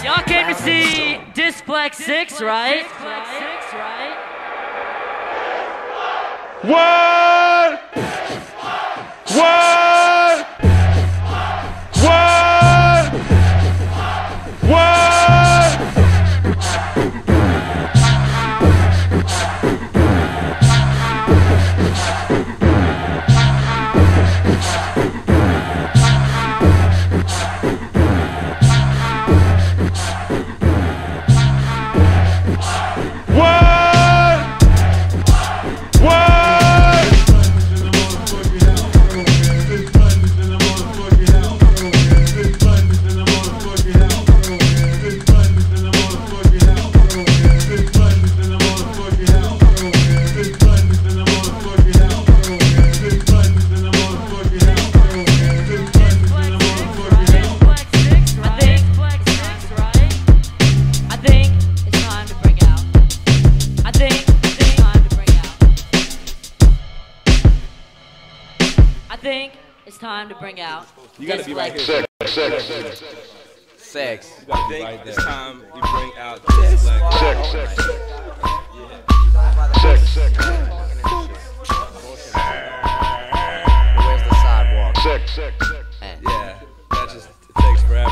Y'all came to see Disflex 6, right? What? What? Sex. You gotta be right there. It's time we bring out this black. six, six, six, six, Where's the sidewalk? six, six, six. Yeah, that just it takes forever.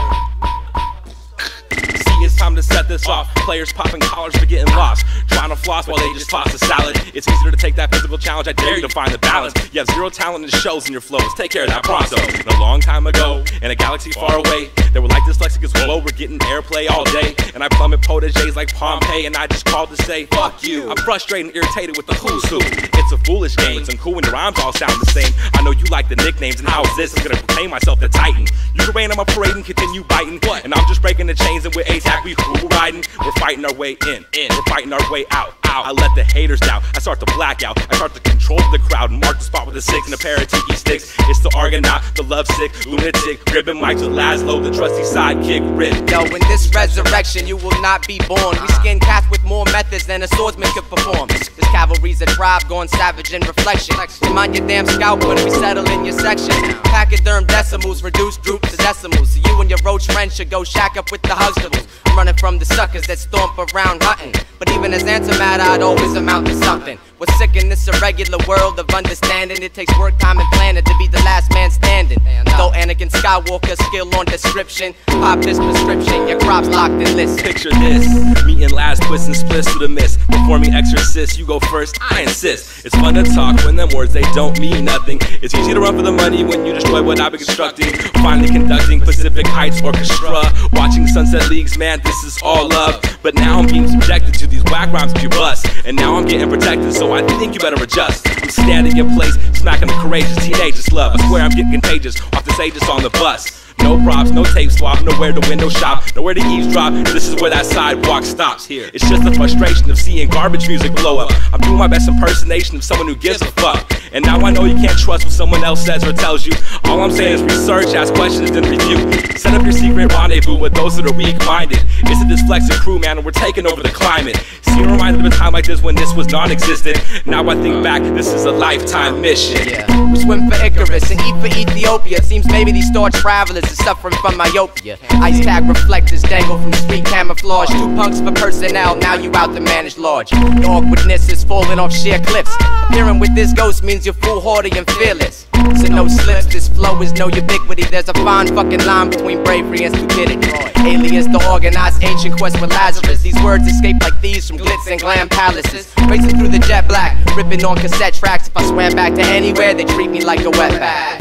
See, it's time to set this off. Players popping collars for getting lost. Trying to floss while they just toss a salad. It's easier to take that physical challenge. I dare you to find the balance. You have zero talent in the shows and your flows. Take care of that pronto. And a long time ago, in a galaxy far away, they were like dyslexic as whoa, we're getting airplay all day. And I plummet proteges like Pompeii, and I just called to say, fuck you. I'm frustrated and irritated with the who's who. It's a foolish game. Some cool when your rhymes all sound the same. I know you like the nicknames, and how is this? I'm gonna proclaim myself the Titan. You can rain on my parade and continue biting. What? And I'm just breaking the chains, and with ATAC, we who riding. We're fighting our way in, in. We're fighting our way out, out. I let the haters down. I start to black out. I start to control the crowd and mark the spot with a six and a pair of tiki sticks. It's the Argonaut, the lovesick, lunatic, ribbon mics with Lazarus, the trusty sidekick, rip. Yo, in this resurrection, you will not be born. We skin cats with more methods than a swordsman could perform. This cavalry's a tribe going savage in reflection. Mind your damn scalp when we settle in your section. Pachyderm decimals reduce droop to decimals. So you and your roach friends should go shack up with the Huxtables. I'm running from the suckers that stomp around hunting. But even as antimatter, I'd always amount to something. What's sick in this irregular world of understanding? It takes work, time, and planning to be the last man standing. Though Anakin Skywalker skill on description, pop this prescription, your crops locked in list. Picture this, meeting last twists and splits to the miss. Performing exorcist, you go first, I insist. It's fun to talk when them words they don't mean nothing. It's easy to run for the money when you destroy what I've been constructing. Finally conducting Pacific Heights Orchestra. Watching Sunset Leagues, man, this is all love. But now I'm being subjected to these whack rhymes that you bust. And now I'm getting protected, so I think you better adjust. I'm standing in place, smacking the courageous teenagers love. I swear I'm getting contagious off the stages on the bus. No props, no tape swap, nowhere to window shop, nowhere to eavesdrop. This is where that sidewalk stops. Here, it's just the frustration of seeing garbage music blow up. I'm doing my best impersonation of someone who gives a fuck. And now I know you can't trust what someone else says or tells you. All I'm saying is research, ask questions, then review. Set up your secret rendezvous with those that are weak-minded. It's a dyslexic crew, man, and we're taking over the climate. See, I'm of a time like this when this was non-existent. Now I think back, this is a lifetime mission. Yeah. We swim for Icarus and eat for Ethiopia. Seems maybe these star travelers are suffering from myopia. Ice tag reflectors dangle from the street camouflage. Two punks for personnel, now you out to manage large. Awkwardness is falling off sheer cliffs. Appearing with this ghost means you're foolhardy and fearless. So no slips, this flow is no ubiquity. There's a fine fucking line between bravery and stupidity. Aliens, to organized ancient quest for Lazarus. These words escape like thieves from glitz and glam palaces. Racing through the jet black, ripping on cassette tracks. If I swam back to anywhere, they treat me like a wetback.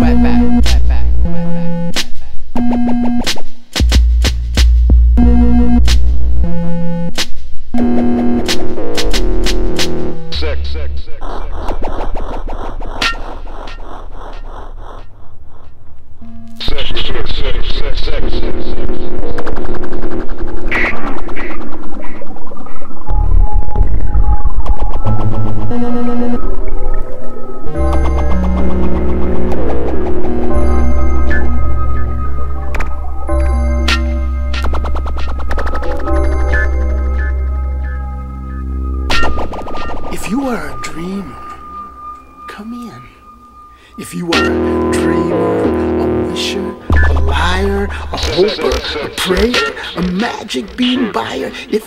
Six, six, six, magic bean buyer. If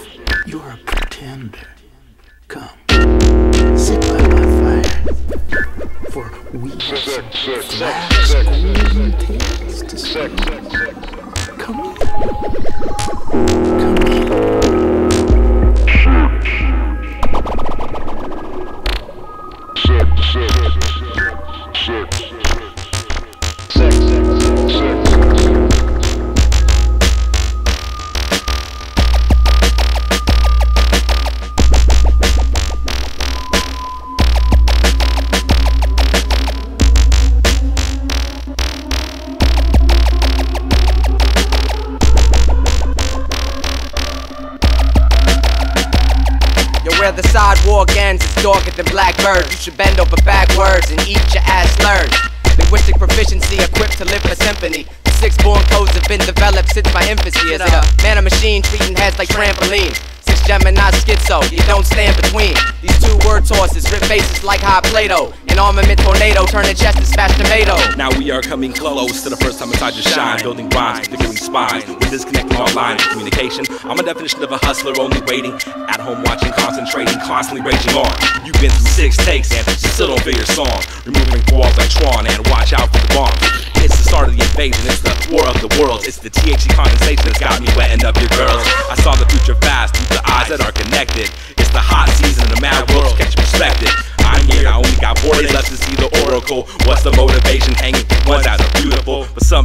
Play-Doh. An armament tornado, turn a chest to smash tomato. Now we are coming close to the first time inside your shine. Building rhymes, particularly spines. We're disconnecting all lines of communication. I'm a definition of a hustler, only waiting. At home watching, concentrating, constantly raging on. You've been through six takes and still don't feel your song. Removing walls like Tron and watch out for the bombs. It's the start of the invasion, it's the war of the worlds. It's the THC condensation that's got me wetting up your girls. I saw the future fast through the eyes that are connected.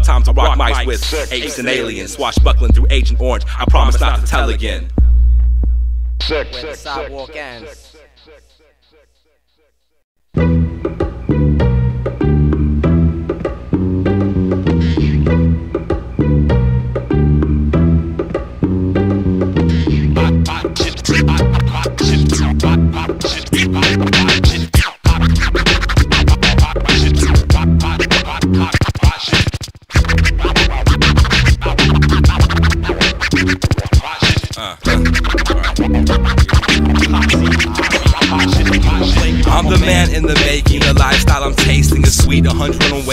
Beautiful, but sometimes I rock mics with apes and aliens, swashbuckling through Agent Orange. I promise not to tell again. Where the sidewalk ends.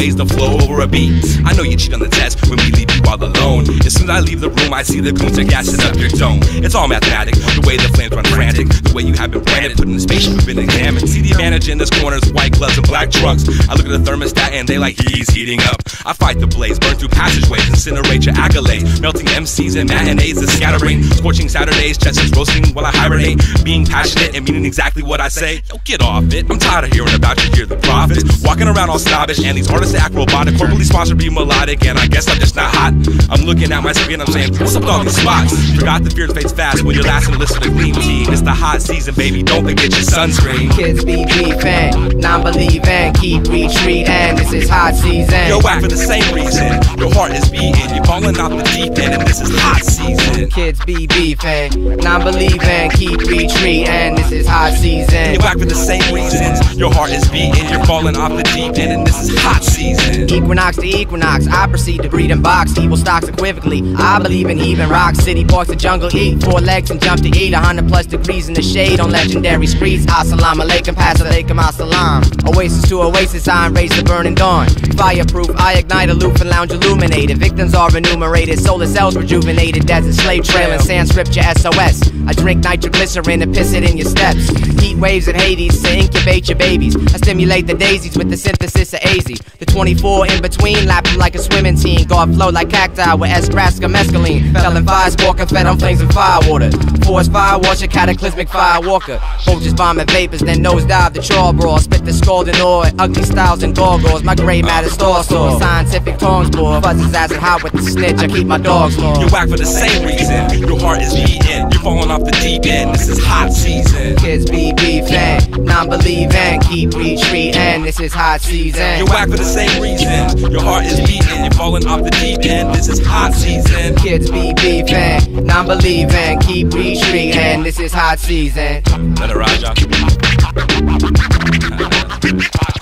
Ways to flow over a beat. I know you cheat on the test when we leave all alone. As soon as I leave the room, I see the goons are gassing up your dome. It's all mathematic. The way the flames run frantic. The way you have been branded, put in the spaceship, have been examined. See the advantage in this corner is white gloves and black trucks. I look at the thermostat and they like he's heating up. I fight the blaze, burn through passageways, incinerate your accolades. Melting MCs and matinees and scattering. Scorching Saturdays, chest is roasting while I hibernate. Being passionate and meaning exactly what I say. Yo, get off it. I'm tired of hearing about you, hear the prophets. Walking around all snobbish, and these artists act robotic. Corporately sponsored, be melodic, and I guess I'm just not hot. I'm looking at my screen, I'm saying, what's up with all these spots? Forgot the fear fades fast when you're last and listen to Gleam Team. It's the hot season, baby, don't forget your sunscreen. Kids be beefing, non-believing, keep retreating. This is hot season. You're whack for the same reason. Your heart is beating, you're falling off the deep end, and this is hot season. Kids be beefing, non-believing, keep retreating. This is hot season. You're whack for the same reasons. Your heart is beating, you're falling off the deep end, and this is hot season. Equinox to equinox, I proceed to breed and box evil stocks equivocally. I believe in heaving rock, city parks, the jungle eat four legs and jump to eat. A hundred plus degrees in the shade on legendary streets. Assalamu alaikum, pass alaikum assalam. Oasis to oasis, I embrace the burning dawn. Fireproof, I ignite a aloof and lounge illuminated. Victims are enumerated, solar cells rejuvenated. Desert slave trailing, sand scripture SOS. I drink nitroglycerin and piss it in your steps. Heat waves in Hades to incubate your babies. I stimulate the daisies with the synthesis of AZ. The 24 in between, lapping like a swimming team. Guard flow like cacti with S graska mescaline. Felon fire, sparking fed on flames and firewater. Forest fire, a cataclysmic firewalker. Vultures bombing vapors, then nosedive the char brawl. Spit the scalding ore, ugly styles and gargoyles. My gray matter store saw. Scientific tongues, boy. Buzzes acid hot with the snitch. I keep my dogs You're whack for the same reason. Your heart is beating, you're falling off the deep end. This is hot season. Kids be beefing, non-believing, keep retreating. This is hot season. You're whack for the same reasons. Your heart is beating, you're falling off the deep end. This is hot season. Kids be beefing, non-believing, keep retreating. This is hot season. Let it ride, y'all.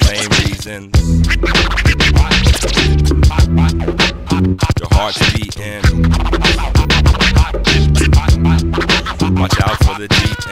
Same reasons. Your heart's beating. Watch out for the deep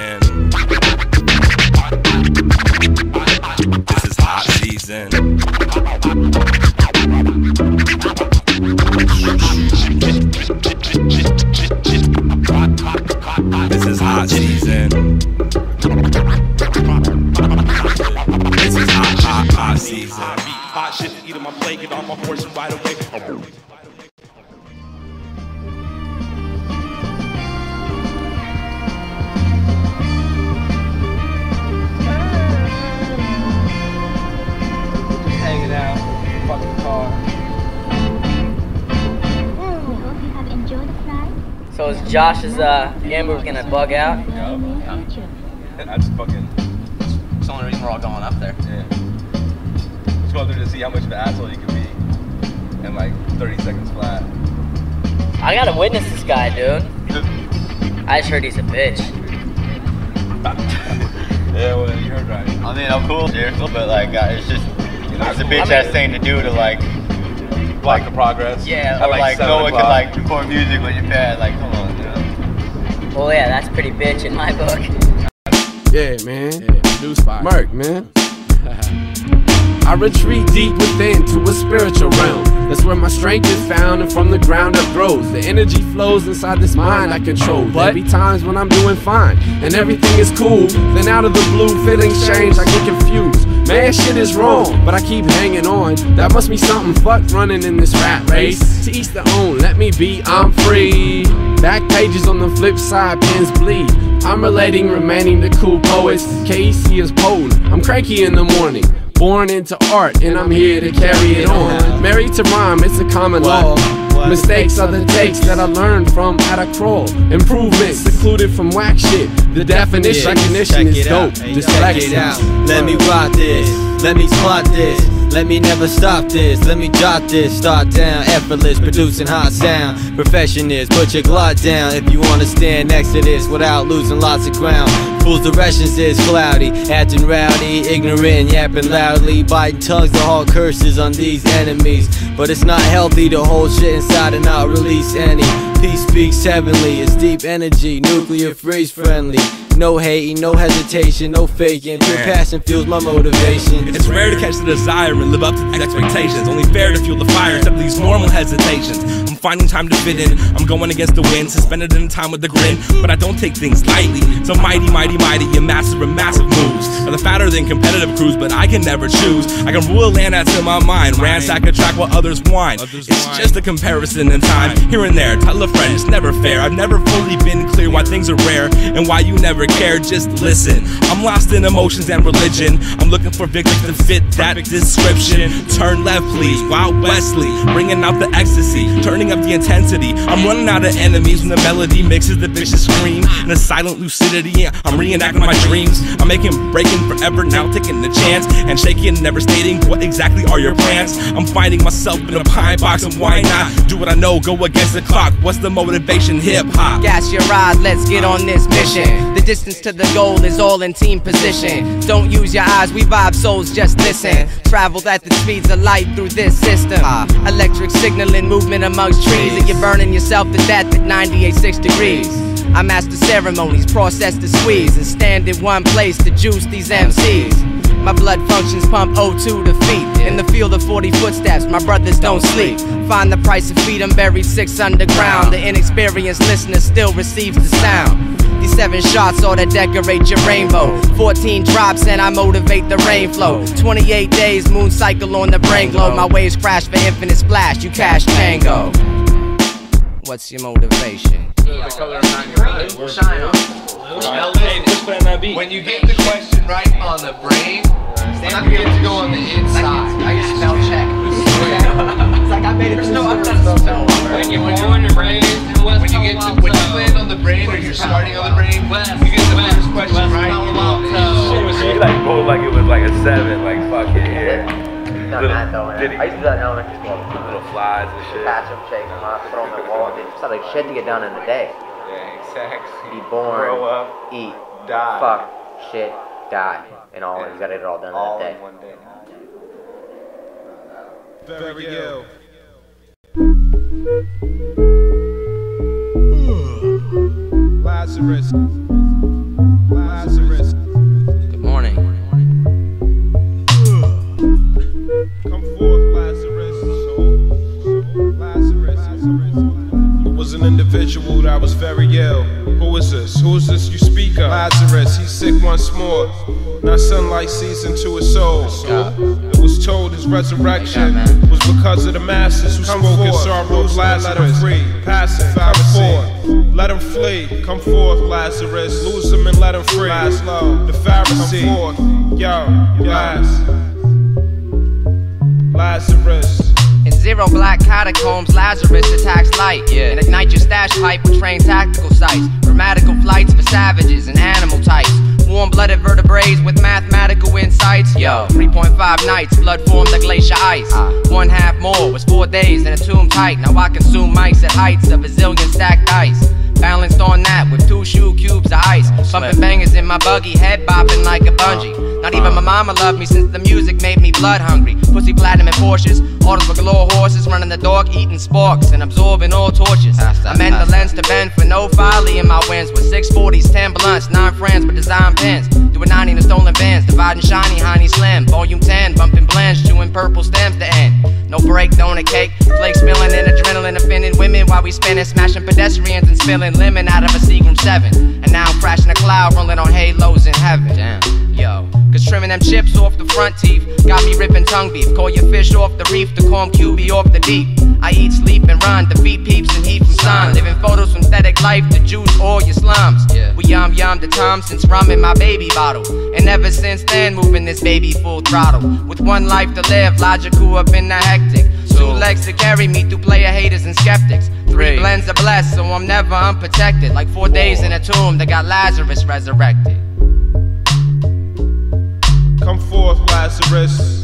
So is Josh's uh, Amber gonna bug out? Future. That's fucking. It's the only reason we're all going up there. Yeah. Just go up there to see how much of an asshole you can be in like 30 seconds flat. I gotta witness this guy, dude. I just heard he's a bitch. yeah, well, you heard right. I mean, I'm cool, seriously, but like, uh, it's just, You know, it's a bitch ass thing to do to like, Like the progress. yeah, or like, seven no one can like record music when you're bad. Like, come on, you know. Well, yeah, that's pretty bitch in my book. Yeah, man. Produced by Merc, man. I retreat deep within to a spiritual realm. That's where my strength is found and from the ground up grows. The energy flows inside this mind I control. There be times when I'm doing fine and everything is cool. Then out of the blue, feelings change, I get confused. Man, shit is wrong, but I keep hanging on. That must be something fucked running in this rat race. To each their own, let me be, I'm free. Back pages on the flip side, pens bleed. I'm relating, remaining the cool poets. KEC is potent. I'm cranky in the morning. Born into art, and I'm here to carry it on. Married to rhyme, it's a common law. Mistakes are the takes that I learned from how to crawl. Improvement, secluded from whack shit. The definition, recognition is dope. Dyslexia. Let me rock this. Let me spot this. Let me never stop this. Let me jot this. Start down, effortless, producing hot sound. Perfectionist, put your glot down if you wanna stand next to this without losing lots of ground. Fool's directions is cloudy, acting rowdy, ignorant, yapping loudly, biting tongues to haul curses on these enemies. But it's not healthy to hold shit inside and not release any. Peace speaks heavenly, it's deep energy, nuclear freeze friendly. No hating, no hesitation, no faking. Pure passion fuels my motivation. It's rare to catch the desire and live up to these expectations. Only fair to fuel the fire of these normal hesitations. I'm finding time to fit in. I'm going against the wind, suspended in time with the grin. But I don't take things lightly. So mighty, mighty, mighty, and massive and massive moves. Now the fatter than competitive crews, but I can never choose. I can rule a land that's in my mind. Ransack a track while others whine. It's just a comparison in time. Here and there, tell a friend it's never fair. I've never fully been clear why things are rare and why you never care. Just listen. I'm lost in emotions and religion. I'm looking for victims to fit that description. Turn left, please. Wild Wesley, bringing out the ecstasy, turning up the intensity. I'm running out of enemies when the melody mixes the vicious scream and a silent lucidity. I'm reenacting my dreams. I'm making breaking forever now, taking the chance and shaking, never stating what exactly are your plans. I'm finding myself in a pine box, and why not do what I know? Go against the clock. What's the motivation? Hip hop. Gas your ride, let's get on this mission. The distance to the goal is all in team position. Don't use your eyes, we vibe souls, just listen. Traveled at the speeds of light through this system. Uh. Electric signaling movement amongst trees, and you're burning yourself to death at 98.6 degrees. I master ceremonies, process the squeeze, and stand in one place to juice these MCs. My blood functions pump O2 to feet. In the field of 40 footsteps, my brothers don't sleep. Find the price of freedom buried six underground. The inexperienced listener still receives the sound. These seven shots ought to decorate your rainbow. 14 drops and I motivate the rain flow. 28 days, moon cycle on the brain globe. My waves crash for infinite splash. You cash tango. What's your motivation? Shine on. When you get the question right on the brain, then you get to go on the inside. I can spell check. it's like I made it. There's no I'm not spell When you're born and raised in West When you get to, when you land on the brain or you're starting on the brain, you get the first question right. You know, She like rolled like it was like a seven, like fuck it, yeah. Done that though, man. I used to do that in elementary school. Little flies and shit. Catch them, shake them up, throw them in the wall. It's not like shit to get done in a day. Yeah, exactly. Be born, Grow up, eat, die. fuck, shit, die, and all. You gotta get it all done all in a in day. one day. Very ill. Lazarus. Lazarus. Good morning. Come forth, was an individual that was very ill. Who is this? Who is this you speak of? Lazarus, he's sick once more. Now sunlight sees into his soul. It was told his resurrection was because of the masses who Come spoke in sorrow. Lazarus, free, passive, come forth. Let him flee, come forth, Lazarus. Lose him and let him free. Lazarus, the Pharisee, come forth. Yo. Lazarus. Zero black catacombs, Lazarus attacks light. Yeah. And ignite your stash pipe with trained tactical sights. Grammatical flights for savages and animal types. Warm blooded vertebrates with mathematical insights. Yo, 3.5 nights, blood formed the glacier ice. Ah. One half more was four days in a tomb tight. Now I consume mice at heights of a zillion stacked ice. Balanced on that with two shoe cubes of ice. Bumping bangers in my buggy, head bopping like a bungee. Not even my mama loved me since the music made me blood hungry. Pussy platinum and Porsches, orders for galore horses, running the dog, eating sparks, and absorbing all torches. I mend the lens to bend for no folly in my wins with 640s, 10 blunts, 9 friends with design pens. Doing 90 in the stolen vans, dividing shiny, honey slim. Volume 10, bumping blends, chewing purple stems to end. No break, donut cake, flakes spilling and adrenaline offending women while we spinning, smashing pedestrians and spilling lemon out of a Seagram 7. And now I'm crashing a cloud, rolling on halos in heaven. Damn, yo. Cause trimming them chips off the front teeth got me ripping tongue beef. Call your fish off the reef to call 'em QB off the deep. I eat, sleep, and run, defeat peeps and heat from sun. Living photos from life, the juice, all your slums. We yam yam the time since rum in my baby bottle. And ever since then, moving this baby full throttle. With one life to live, logical up in the hectic. Two legs to carry me through player haters and skeptics. Three blends are blessed, so I'm never unprotected. Like four days in a tomb that got Lazarus resurrected. Come forth, Lazarus.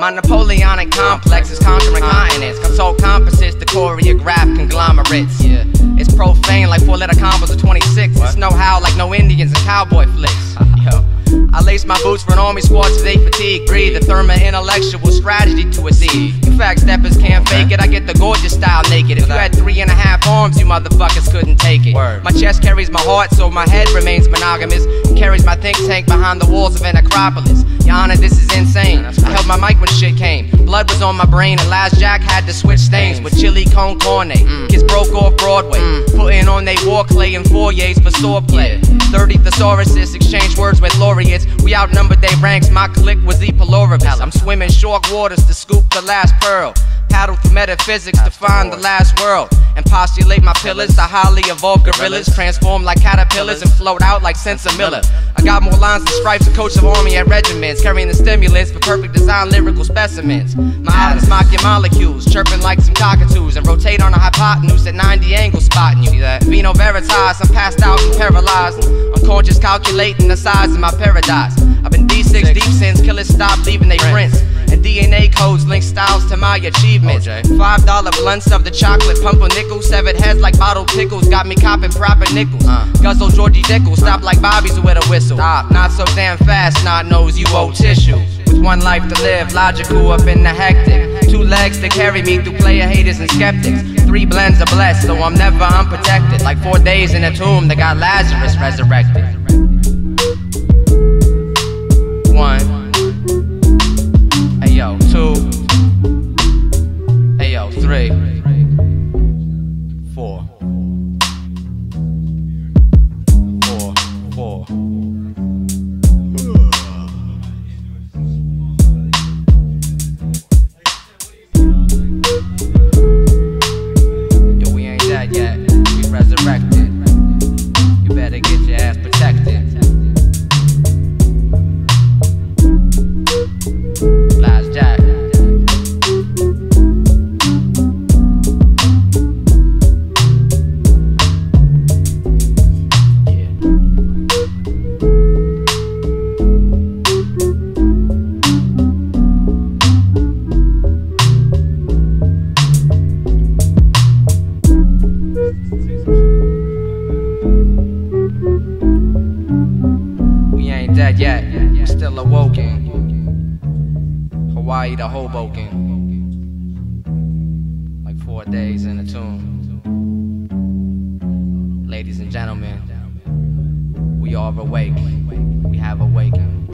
My Napoleonic complex is conquering continents. Consult compasses to choreograph conglomerates. Yeah. It's profane like four letter combos of 26. It's know how like no Indians and cowboy flicks. Yo. I lace my boots for an army squad so they fatigue. Breathe the thermo intellectual strategy to a Z. You fact steppers can't fake it. I get the gorgeous style naked. If you had three and a half arms, you motherfuckers couldn't take it. My chest carries my heart, so my head remains monogamous. Carries my think tank behind the walls of an acropolis. Honor, this is insane. I held my mic when shit came. Blood was on my brain, and last Jack had to switch stains with chili con carne. Kids broke off Broadway, putting on they war clay and foyers for swordplay. 30 thesauruses exchange words with laureates. We outnumbered their ranks, my clique was the Polaris. I'm swimming shark waters to scoop the last pearl. Paddle through metaphysics to find the last world. And postulate my pillars to highly evolved gorillas. Transform like caterpillars and float out like Sensa Miller. I got more lines than stripes, a coach of army at regiments. Carrying the stimulus for perfect design lyrical specimens. My atoms mocking molecules, chirping like some cockatoos. And rotate on a hypotenuse at 90 angles, spotting you. That Vino Veritas, I'm passed out and paralyzed. I'm Unconscious calculating the size of my paradise. I've been D6 deep since killers stop leaving they prints. DNA codes link styles to my achievements. Five dollar blunts of the chocolate pumpernickel. Severed heads like bottled pickles. Got me copping proper nickels. Uh. Guzzle Georgie Dickles. Stop like Bobby's with a whistle. Stop. Not so damn fast, not knows you owe tissue. With one life to live, logical up in the hectic. Two legs to carry me through player haters and skeptics. Three blends are blessed, so I'm never unprotected. Like four days in a tomb that got Lazarus resurrected. One. Three. Four days in a tomb. Ladies and gentlemen, we are awake. We have awakened.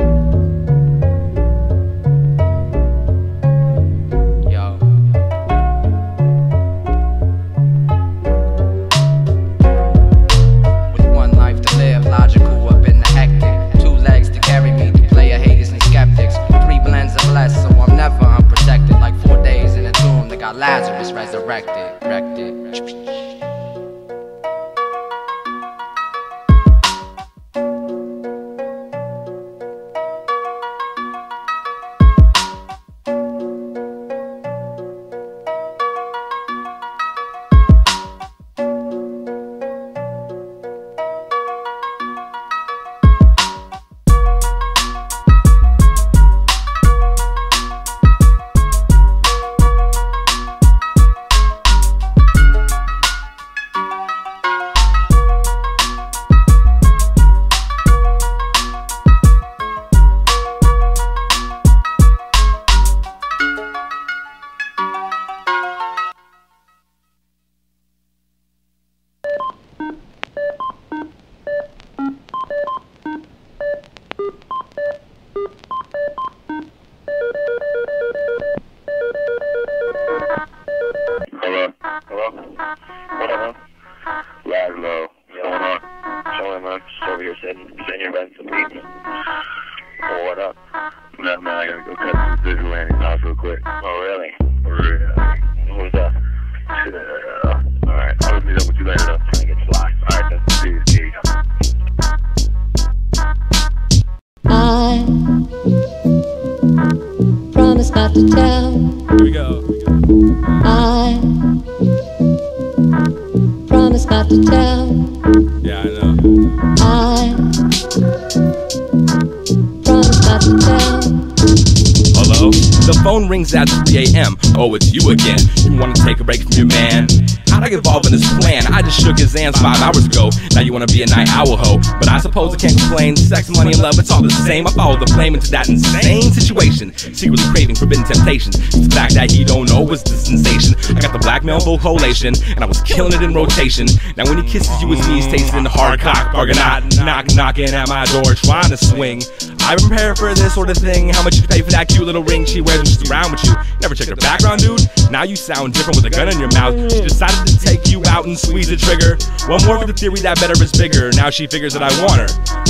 a.m. Oh, it's you again. You wanna take a break from your man? How'd I get involved in this plan? I just shook his hands five hours ago. Now you wanna be a night owl hoe. But I suppose I can't complain. Sex, money, and love, it's all the same. I followed the flame into that insane situation. Secretly craving forbidden temptations. It's the fact that he don't know was the sensation. I got the blackmail collation, and I was killing it in rotation. Now when he kisses you, his knees tasting hard cock. Bargain knock, knocking at my door, trying to swing. I prepare for this sort of thing. How much you pay for that cute little ring she wears when she's around with you? Never checked her background, dude. Now you sound different with a gun in your mouth. She decided to take you out and squeeze the trigger. One more for the theory that better is bigger. Now she figures that I want her.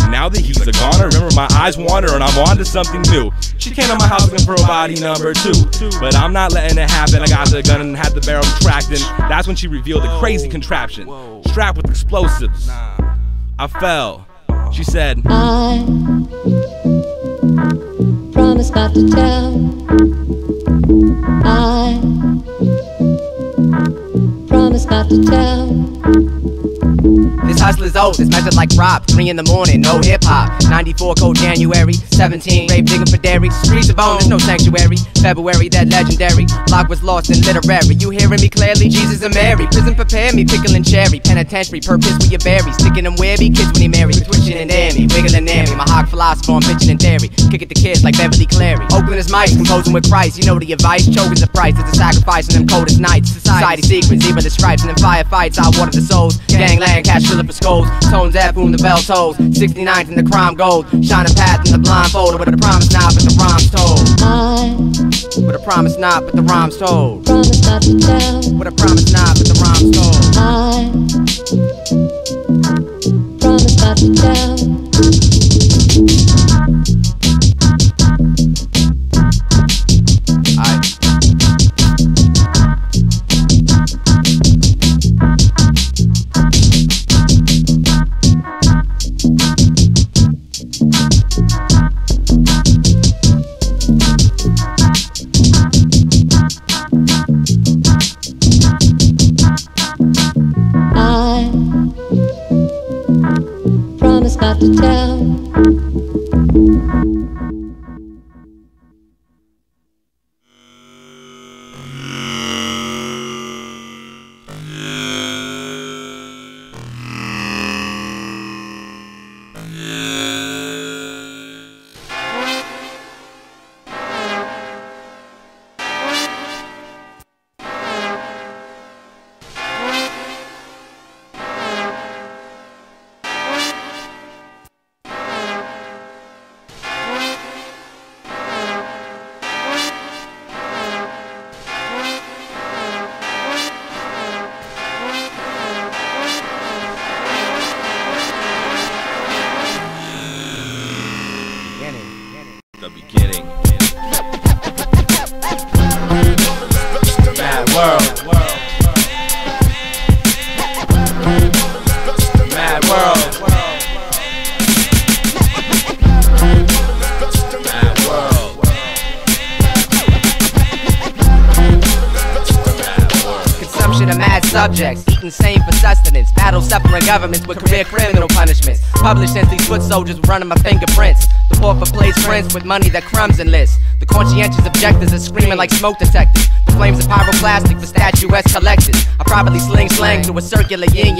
Now that he's a goner, remember my eyes wander and I'm on to something new. She came to my house looking for a body number two. But I'm not letting it happen. I got the gun and had the barrel tracked, and that's when she revealed the crazy contraption. Strapped with explosives. I fell. She said, I promise not to tell. I promise not to tell. This hustler's old, it's measured like Rob. Three in the morning, no hip hop. 94 cold January, 17 grave digging for dairy. Streets of bone, there's no sanctuary. February, that legendary. Lock was lost in literary. You hearing me clearly? Jesus and Mary. Prison prepare me, pickle and cherry. Penitentiary, purpose where you bury. Sticking them where me, kids when he married. Twitching and dammy, wiggling and My hawk philosopher, I'm pitching in theory. Kick it to kids like Beverly Cleary. Oakland is mice, composing with Christ. You know the advice, choke is the price. It's a sacrifice in them coldest nights. Society secrets, even the stripes and them firefights. I water the souls. Gangland, catch Philip for skulls. Tones at boom, the bell tolls. 69th in the crime gold. Shining path in the blindfold. With a promise not, but the rhyme's told. With a promise not, but the rhyme's told. With a promise not, but the rhyme's told. I promise not to tell. With money that crumbs enlist. The conscientious objectors are screaming like smoke detectors. The flames of pyroclastic for statuesque collectors. I probably sling slang through a circular yin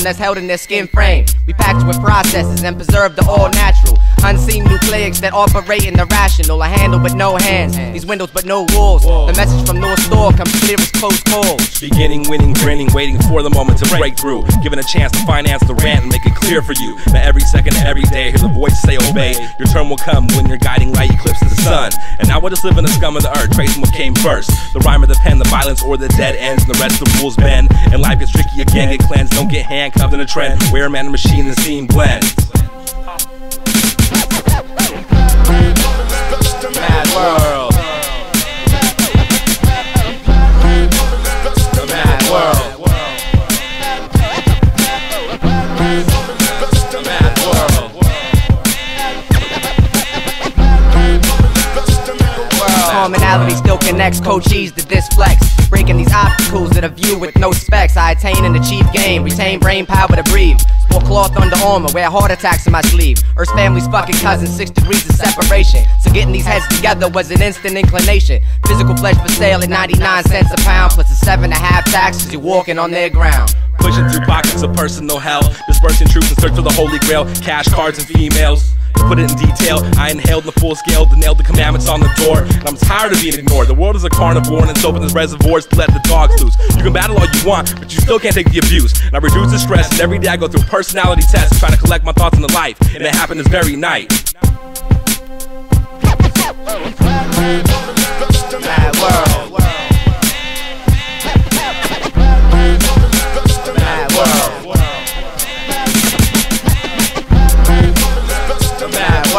that's held in their skin frame. We packed with processes and preserve the all natural. Unseen nucleics that operate in the rational. A handle but no hands. These windows but no walls. The message from North Store comes clear as close calls. Beginning, winning, grinning, waiting for the moment to break through. Given a chance to finance the rant and make it clear for you. Now every second, every day, hear the voice say obey. Your turn will come when your guiding light eclipses the sun. And now we'll just live in the scum of the earth, tracing what came first. The rhyme or the pen, the violence or the dead ends, and the rest of the rules bend. And life gets tricky again, get cleansed, don't get handcuffed in a trend. Where man and machine and scene blend. Mad world. Mad world. Mad world. Commonality still connects coaches to disflex. Obstacles that are viewed with no specs. I attain and achieve gain, retain brain power to breathe. Sport cloth under armor, wear heart attacks in my sleeve. Earth's family's fucking cousins, six degrees of separation. So getting these heads together was an instant inclination. Physical flesh for sale at 99 cents a pound, plus a seven and a half taxes. You're walking on their ground. Pushing through pockets of personal hell, dispersing troops in search for the holy grail, cash cards and females. Put it in detail, I inhaled the full scale to nail the commandments on the door. And I'm tired of being ignored. The world is a carnivore and it's open as reservoirs to let the dogs loose. You can battle all you want, but you still can't take the abuse. And I reduce the stress, and every day I go through personality tests, trying to collect my thoughts on the life. And it happened this very night. Mad world.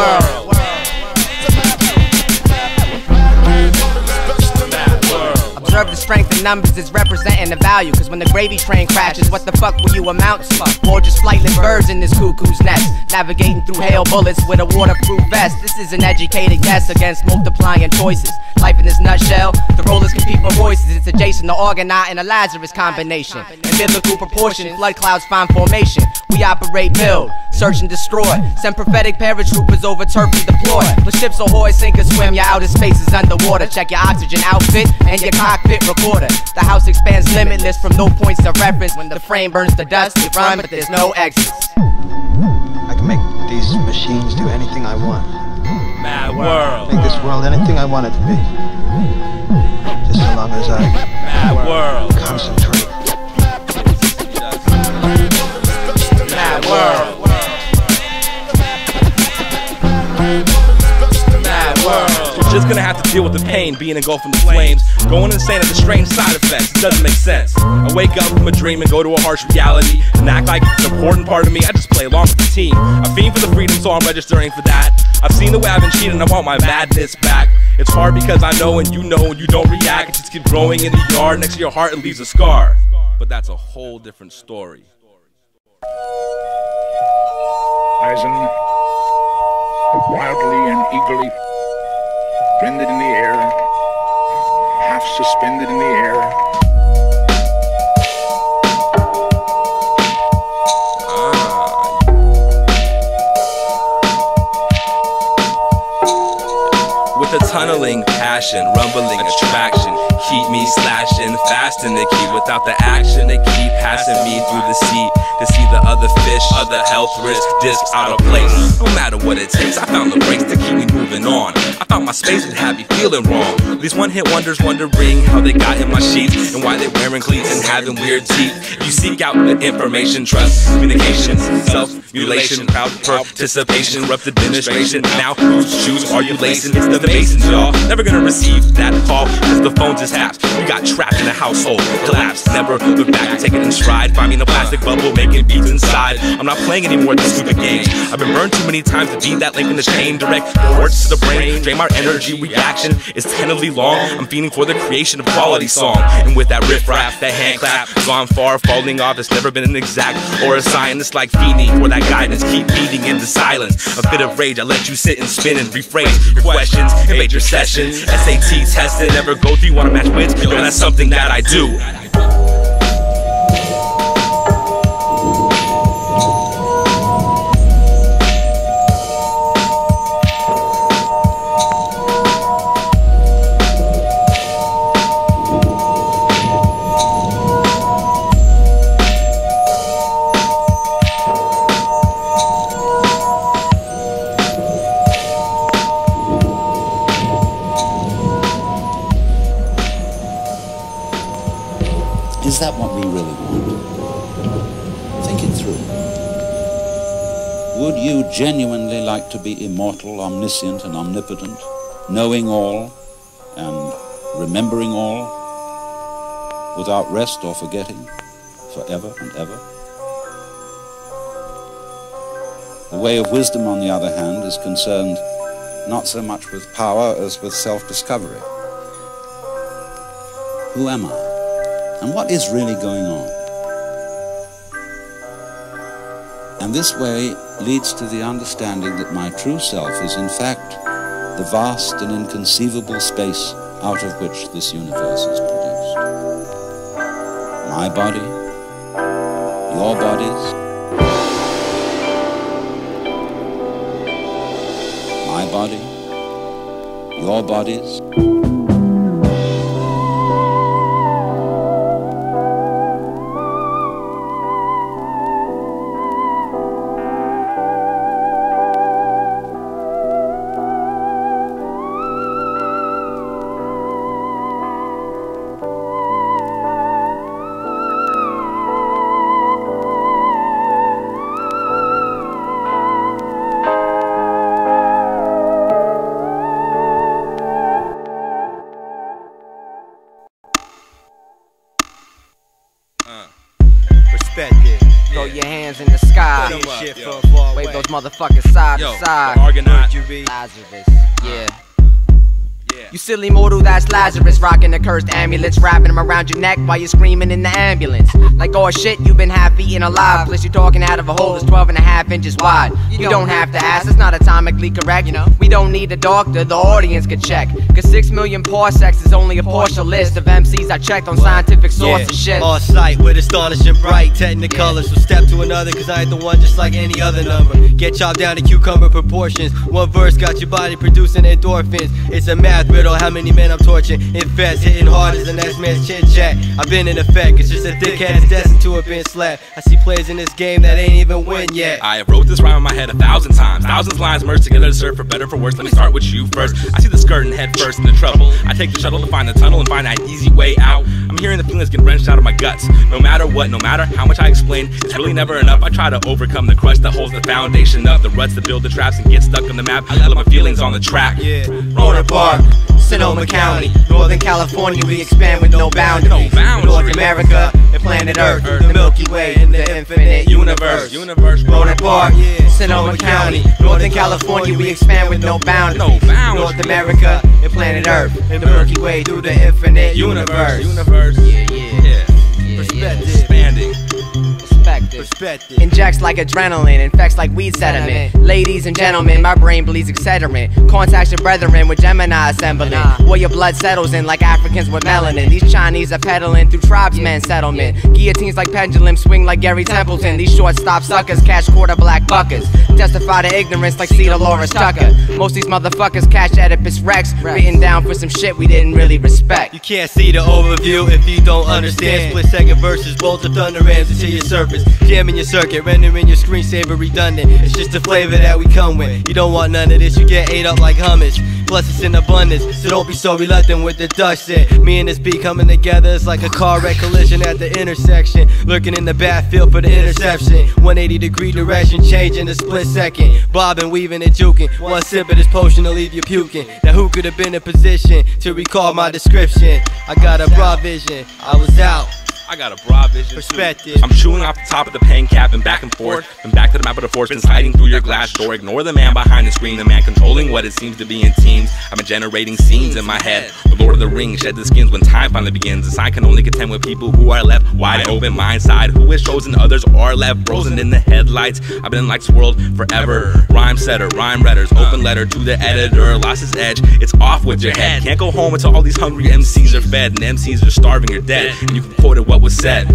World. The strength in numbers is representing the value. Cause when the gravy train crashes, what the fuck will you amount to? Or just flightless birds in this cuckoo's nest. Navigating through hail bullets with a waterproof vest. This is an educated guess against multiplying choices. Life in this nutshell, the rollers compete for voices. It's adjacent to Argonaut and a Lazarus combination. In biblical proportion, flood clouds find formation. We operate, build, search and destroy. Send prophetic paratroopers over turf and deploy. With ships ahoy, sink or swim, your outer space is underwater. Check your oxygen outfit and your cockpit recorder. The house expands limitless from no points of reference. When the frame burns to dust, you run, but there's no exits. I can make these machines do anything I want. Mad world. Make this world anything I want it to be. Just so long as I Mad world. concentrate. Mad world. Just gonna have to deal with the pain being engulfed in the flames. Going insane at the strange side effects. It doesn't make sense. I wake up from a dream and go to a harsh reality and act like it's an important part of me. I just play along with the team. I fiend for the freedom, so I'm registering for that. I've seen the way I've been cheated and I want my madness back. It's hard because I know and you know and you don't react. It just keeps growing in the yard next to your heart and leaves a scar. But that's a whole different story. Eisen, wildly and eagerly, suspended in the air, half suspended in the air. Ah. With a tunneling passion, rumbling attraction, keep me slashing fast in the key. Without the action, they keep passing me through the sea to see the other fish, other health risk, discs out of place. No matter what it takes, I found the brakes to keep me moving on. I found my space and had me feeling wrong. These one hit wonders wondering how they got in my sheets and why they wearing cleats and having weird teeth. You seek out the information, trust, communication, self mutilation, proud participation, rough administration. Now, whose shoes are you lacing? It's the Masons, y'all. Never gonna receive that call if the phone taps. You got trapped in a household, collapsed. Never look back, take it in stride. Find me in a plastic bubble, making beats inside. I'm not playing anymore these stupid games. I've been burned too many times to be that link in the chain. Direct reports to the brain, drain our energy. Reaction is tentatively long. I'm feeling for the creation of quality song. And with that riff rap, that hand clap, gone far, falling off. It's never been an exact or a sign. It's like fiending for that guidance. Keep feeding into silence. A bit of rage, I let you sit and spin and rephrase your questions. Invade your sessions. SAT tested, never go through. Wanna match that's something that I do. That what we really want? Think it through. Would you genuinely like to be immortal, omniscient, and omnipotent, knowing all and remembering all, without rest or forgetting, forever and ever? The way of wisdom, on the other hand, is concerned not so much with power as with self discovery. Who am I? And what is really going on? And this way leads to the understanding that my true self is, in fact, the vast and inconceivable space out of which this universe is produced. My body, your bodies, my body, your bodies. Far Wave away. those motherfuckers side Yo, to side. Argonaut. Lazarus. Yeah. You silly mortal, that's Lazarus, rocking the cursed amulets, wrapping them around your neck while you're screaming in the ambulance. Like, oh shit, you've been half eaten alive, plus you're talking out of a hole that's 12 and a half inches wide. You don't have to ask, it's not atomically correct, you know. We don't need a doctor, the audience could check. Cause 6 million parsecs is only a partial list of MCs I checked on scientific sources. Shit. On sight with astonishing bright technicolor. So step to another, cause I ain't the one just like any other number. Get chopped down to cucumber proportions. One verse got your body producing endorphins. It's a math riddle, how many men I'm torching. Infest, hitting hard as the next man's chit chat. I've been in effect, it's just a dickhead is destined to have been slapped. I see players in this game that ain't even win yet. I have wrote this rhyme in my head a thousand times. Thousands of lines merged together to serve for better for worse. Let me start with you first. I see the skirt and head first in the trouble. I take the shuttle to find the tunnel and find that easy way out. I'm hearing the feelings getting wrenched out of my guts. No matter what, no matter how much I explain, it's really never enough. I try to overcome the crust that holds the foundation up, the ruts that build the traps and get stuck on the map. I let my feelings on the track. Yeah. Rohnert Park, Sonoma County, Northern California, we expand with no boundaries. North America and planet Earth, the Milky Way and the infinite universe. Universe, Rohnert Park, Sonoma County, Northern California, we expand with no boundaries. North America and planet Earth, and the Milky Way through the infinite universe. Universe. Yeah, yeah. Perspective. Expanding. Perspective. Injects like adrenaline, infects like weed sediment. Ladies and gentlemen, my brain bleeds excedrin. Contacts your brethren with Gemini assembling. Where your blood settles in like Africans with melanin. These Chinese are peddling through tribesmen settlement. Guillotines like pendulums swing like Gary Templeton. These shortstop suckers catch quarter black buckers. Testify to ignorance like C. Delores Tucker. Most these motherfuckers catch Oedipus Rex. Written down for some shit we didn't really respect. You can't see the overview if you don't understand. Split second verses, bolt of thunder rams into your surface. Jamming your circuit, rendering your screensaver redundant. It's just the flavor that we come with. You don't want none of this, you get ate up like hummus. Plus it's in abundance, so don't be so reluctant with the dust shit. Me and this beat coming together, it's like a car wreck collision at the intersection. Lurking in the backfield for the interception. 180 degree direction, change in a split second. Bobbing, weaving, and juking. One sip of this potion to leave you puking. Now who could have been in position to recall my description? I got a broad vision, I was out. I got a broad vision. Perspective. I'm chewing off the top of the pen cap and back and forth. Then back to the map of the force, been sliding through your glass door. Ignore the man behind the screen, the man controlling what it seems to be in teams. I've been generating scenes in my head. The Lord of the Rings shed the skins when time finally begins. The sign can only contend with people who are left wide open, mind side. Who is chosen, others are left frozen in the headlights. I've been in Like's world forever. Rhyme setter, rhyme readers, uh. open letter to the editor. Lost his edge, it's off with your head. Can't go home until all these hungry MCs are fed and MCs are starving, you're dead. And you can quote it what was said.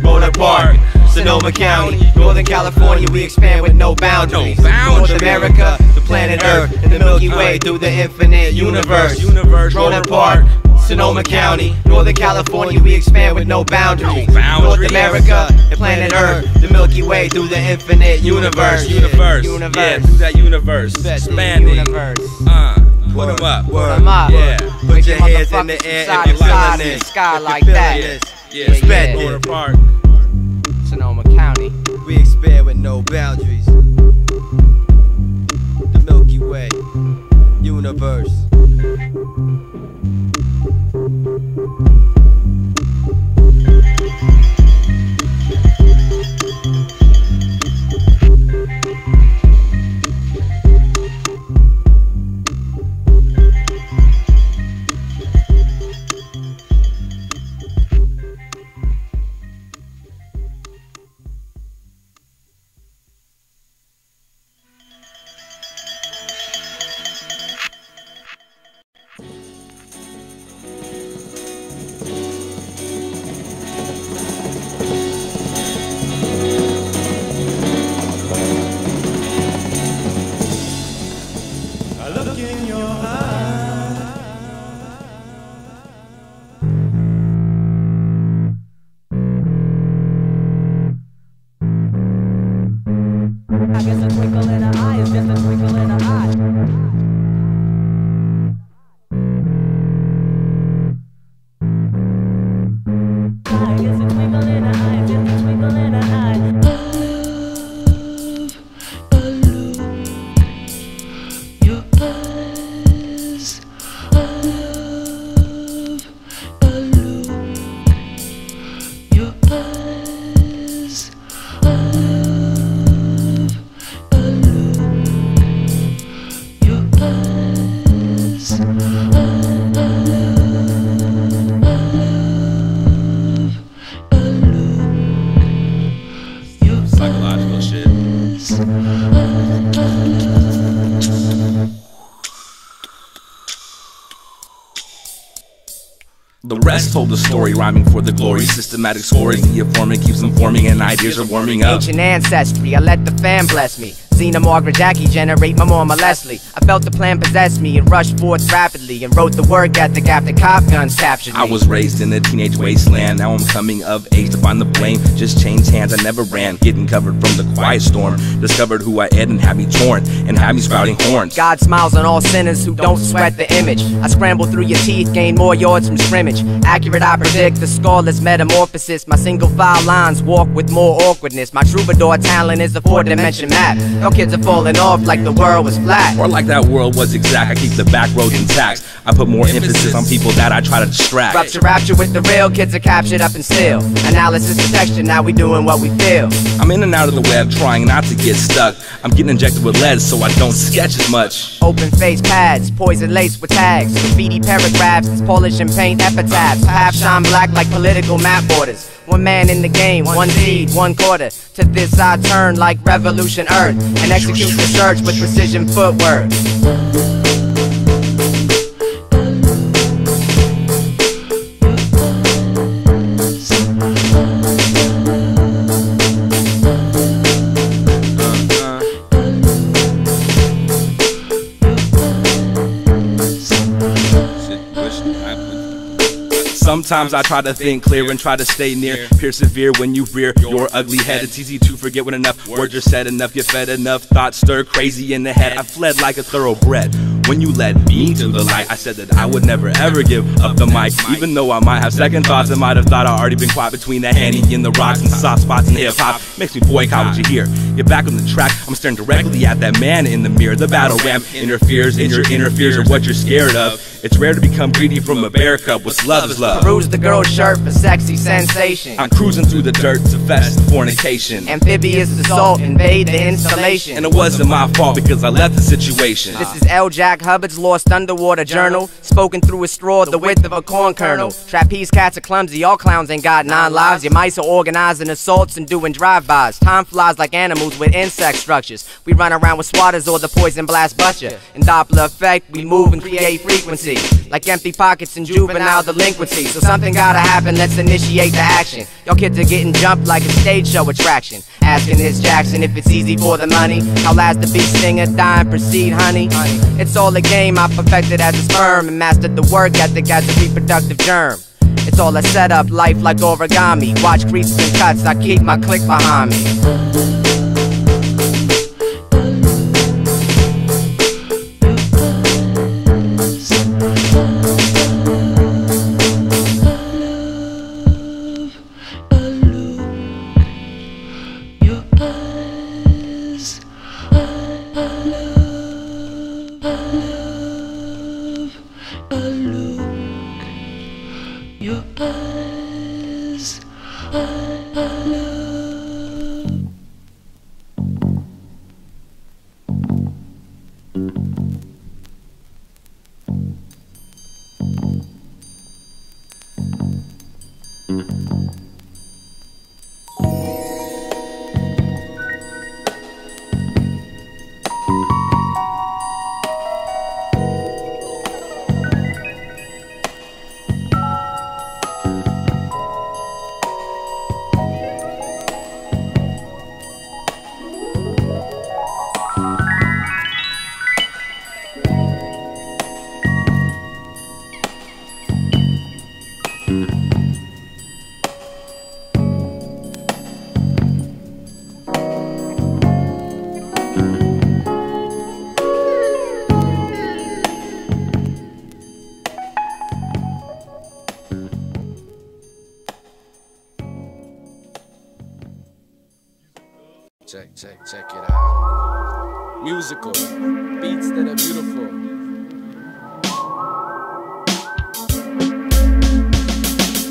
Rohnert Park, Sonoma County, Northern California, we expand with no boundaries. North America, the planet Earth, and the Milky Way through the infinite universe. Universe, Park, Sonoma County, Northern California, we expand with no boundaries. North America, the planet Earth, the Milky Way through the infinite universe. Universe. Universe. Yeah, through that universe. Expanding. Universe. Uh, put them up. Put 'em up. Yeah. Put your hands in the air if you're side to side feeling in this. the sky If you're like that. this. Yeah, Corner it. Park. Sonoma County. We expand with no boundaries. The Milky Way, universe. Told the story, rhyming for the glory. Systematic scores, the informant keeps informing, and ideas are warming up. Ancient ancestry, I let the fan bless me. Xena Margaret Jackie generate my mama Leslie. I felt the plan possess me and rushed forth rapidly and wrote the work ethic after cop guns captured me. I was raised in a teenage wasteland. Now I'm coming of age to find the blame. Just changed hands, I never ran. Getting covered from the quiet storm. Discovered who I am and had me torn and had me sprouting horns. God smiles on all sinners who don't sweat the image. I scramble through your teeth, gain more yards from scrimmage. Accurate, I predict the scarless metamorphosis. My single file lines walk with more awkwardness. My troubadour talent is a four dimension map. Your kids are falling off like the world was flat. Or like that world was exact. I keep the back roads intact. I put more emphasis on people that I try to distract. Rupture rapture with the real kids are captured up and still. Analysis detection, now we doing what we feel. I'm in and out of the web, trying not to get stuck. I'm getting injected with lead so I don't sketch as much. Open face pads, poison lace with tags, graffiti paragraphs, it's polish and paint epitaphs. Half shine black like political map borders. One man in the game, one seed, one quarter. To this I turn like Revolution Earth and execute the search with precision footwork. Sometimes I try to think clear and try to stay near. Persevere when you rear your ugly head. It's easy to forget when enough words are said, enough get fed, enough thoughts stir crazy in the head. I fled like a thoroughbred. When you led me to the light, I said that I would never ever give up the mic. Even though I might have second thoughts, I might have thought I already been quiet between the handy and the rocks and soft spots in hip hop. Makes me boycott what you hear. Get back on the track. I'm staring directly at that man in the mirror. The battle ram interferes in your inner fears or what you're scared of. It's rare to become greedy from a bear cub. What's love is love. Peruse the girl's shirt for sexy sensation. I'm cruising through the dirt to fest fornication. Amphibious assault, invade the installation. And it wasn't my fault because I left the situation. This is L. Jack Hubbard's Lost Underwater Journal. Spoken through a straw the width of a corn kernel. Trapeze cats are clumsy, all clowns ain't got nine lives. Your mice are organizing assaults and doing drive-bys. Time flies like animals with insect structures. We run around with swatters or the poison blast butcher. In Doppler effect, we move and create frequency. Like empty pockets and juvenile delinquency. So something gotta happen, let's initiate the action. Y'all kids are getting jumped like a stage show attraction. Asking this Jackson if it's easy for the money. How last the beast singer, die and proceed, honey. It's all a game I perfected as a sperm and mastered the work ethic as a reproductive germ. It's all a setup, life like origami. Watch creases and cuts, I keep my click behind me. Check, check, it out. Musical beats that are beautiful.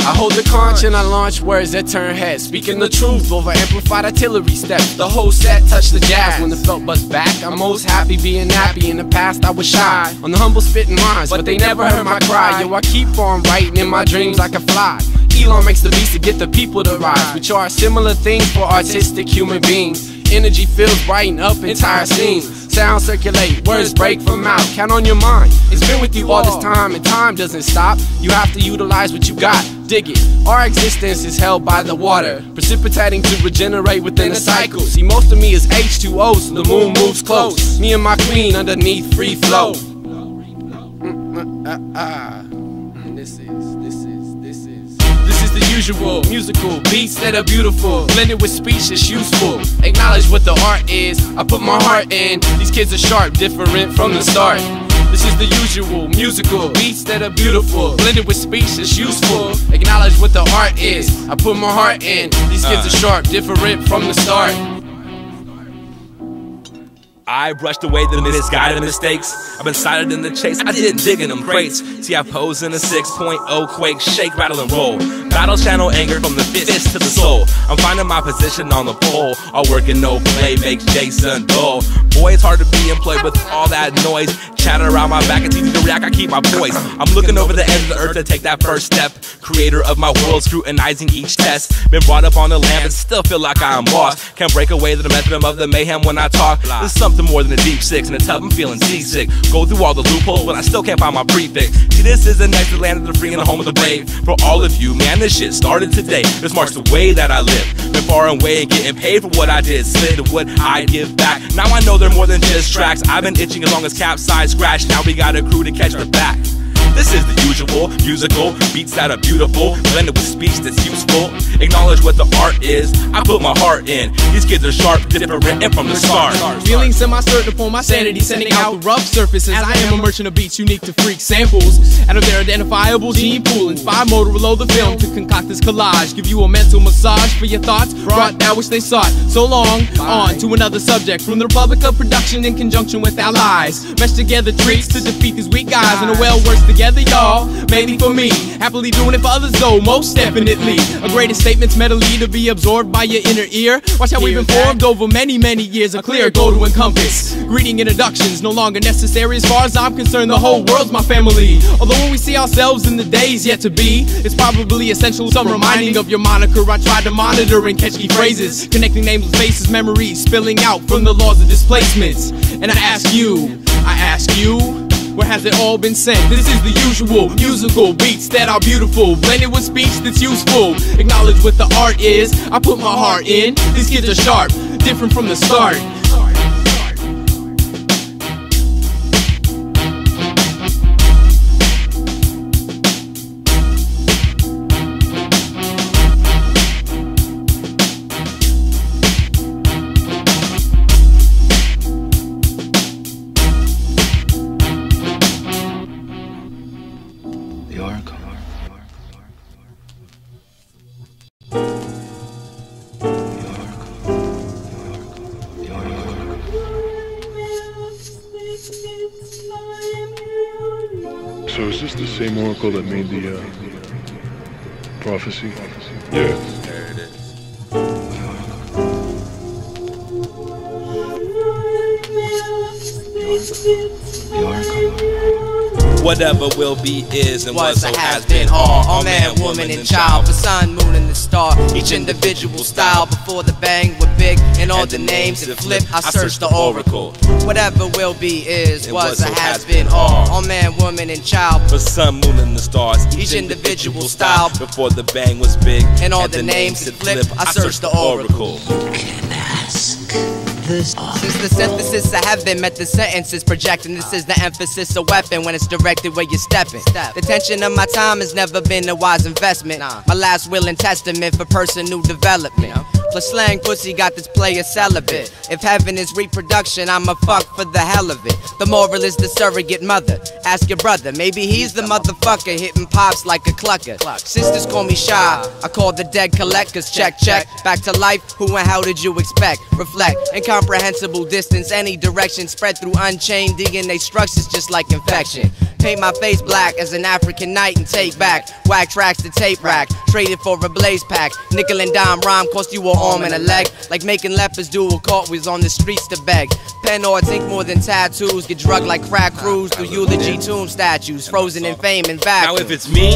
I hold the conch and I launch words that turn heads. Speaking the truth over amplified artillery steps. The whole set touch the jazz when the felt buzz back. I'm most happy being happy. In the past I was shy on the humble spitting rhymes, but they never heard my cry. Yo, I keep on writing in my dreams I can fly. Elon makes the beats to get the people to rise, which are a similar things for artistic human beings. Energy feels brighten up entire scenes. Sound circulate, words break from mouth. Count on your mind. It's been with you all this time, and time doesn't stop. You have to utilize what you got. Dig it. Our existence is held by the water, precipitating to regenerate within a cycle. See, most of me is H2O, so the moon moves close. Me and my queen underneath free flow. Mm, mm, ah, ah. This is, this is, usual musical beats that are beautiful, blended with speech that's useful. Acknowledge what the art is. I put my heart in. These kids are sharp, different from the start. This is the usual musical beats that are beautiful, blended with speech that's useful. Acknowledge what the art is. I put my heart in. These kids uh. are sharp, different from the start. I brushed away the misguided mistakes. I've been sighted in the chase. I didn't dig in them crates. See, I pose in a 6.0 quake, shake, rattle, and roll. Battle channel anger from the fist to the soul. I'm finding my position on the pole. All work and no play makes Jason dull. Boy, it's hard to be employed with all that noise. Chatter around my back, it's easy to react. I keep my voice. I'm looking over the edge of the earth to take that first step. Creator of my world, scrutinizing each test. Been brought up on the land, but still feel like I'm lost. Can't break away the momentum of the mayhem when I talk. There's something more than a deep six, and it's tough. I'm feeling seasick. Go through all the loopholes, but I still can't find my prefix. See, this is the next land of the free and the home of the brave. For all of you, man, this shit started today. This marks the way that I live. Been far away and getting paid for what I did. Slid to what I give back. Now I know they're more than just tracks. I've been itching as long as capsize scratch. Now we got a crew to catch the back. This is the usual musical beats that are beautiful, blended with speech that's useful. Acknowledge what the art is. I put my heart in. These kids are sharp, different, and from the start. Feeling semi-certain upon my sanity, sending out rough surfaces. I am a merchant of beats, unique to freak samples. Out of their identifiable gene pool, inspire motor below the film to concoct this collage. Give you a mental massage for your thoughts, brought that which they sought. So long, on to another subject from the Republic of Production in conjunction with allies. Mesh together treats to defeat these weak guys, and a well works together, y'all. Mainly for me, happily doing it for others, though, most definitely. A greatest statement's mentally to be absorbed by your inner ear. Watch how we've been formed over many, many years. A clear goal to encompass. Greeting introductions no longer necessary as far as I'm concerned. The whole world's my family. Although when we see ourselves in the days yet to be, it's probably essential some reminding of your moniker. I tried to monitor and catch key phrases, connecting names with faces, memories spilling out from the laws of displacements. And I ask you, I ask you. Where has it all been sent? This is the usual musical beats that are beautiful, blended with speech that's useful. Acknowledge what the art is. I put my heart in. These kids are sharp, different from the start. Same oracle that made the uh, prophecy? Yes. There it is. Whatever will be is and was was so has has been been all. all. All man, woman, and child. The sun, moon, and the star. Each individual style. Before the bang were big, and all the names that flip. I searched the oracle. Whatever will be is, And was was or or has has been been all. all. All man, woman, and child. For sun, moon, and the stars. Each individual style. Before the bang was big. And all the names that flip. I searched the oracle. Since the synthesis of heaven met the sentences projecting, this is the emphasis, a weapon when it's directed where you're stepping. The tension of my time has never been a wise investment. My last will and testament for personal development. Plus slang pussy got this player celibate. If heaven is reproduction, I'm a fuck for the hell of it. The moral is the surrogate mother. Ask your brother, maybe he's the motherfucker hitting pops like a clucker. Sisters call me shy, I call the dead collectors. Check, check. Back to life, who and how did you expect? Reflect, incomprehensible distance, any direction spread through unchained DNA structures just like infection. Paint my face black as an African night and take back. Whack tracks to tape rack, traded for a blaze pack. Nickel and dime rhyme cost you an arm and a leg. Like making lepers do a cartwheels on the streets to beg. Pen or ink more than tattoos, get drugged like crack crews through eulogy tomb statues, frozen in fame and vacuum. Now if it's me,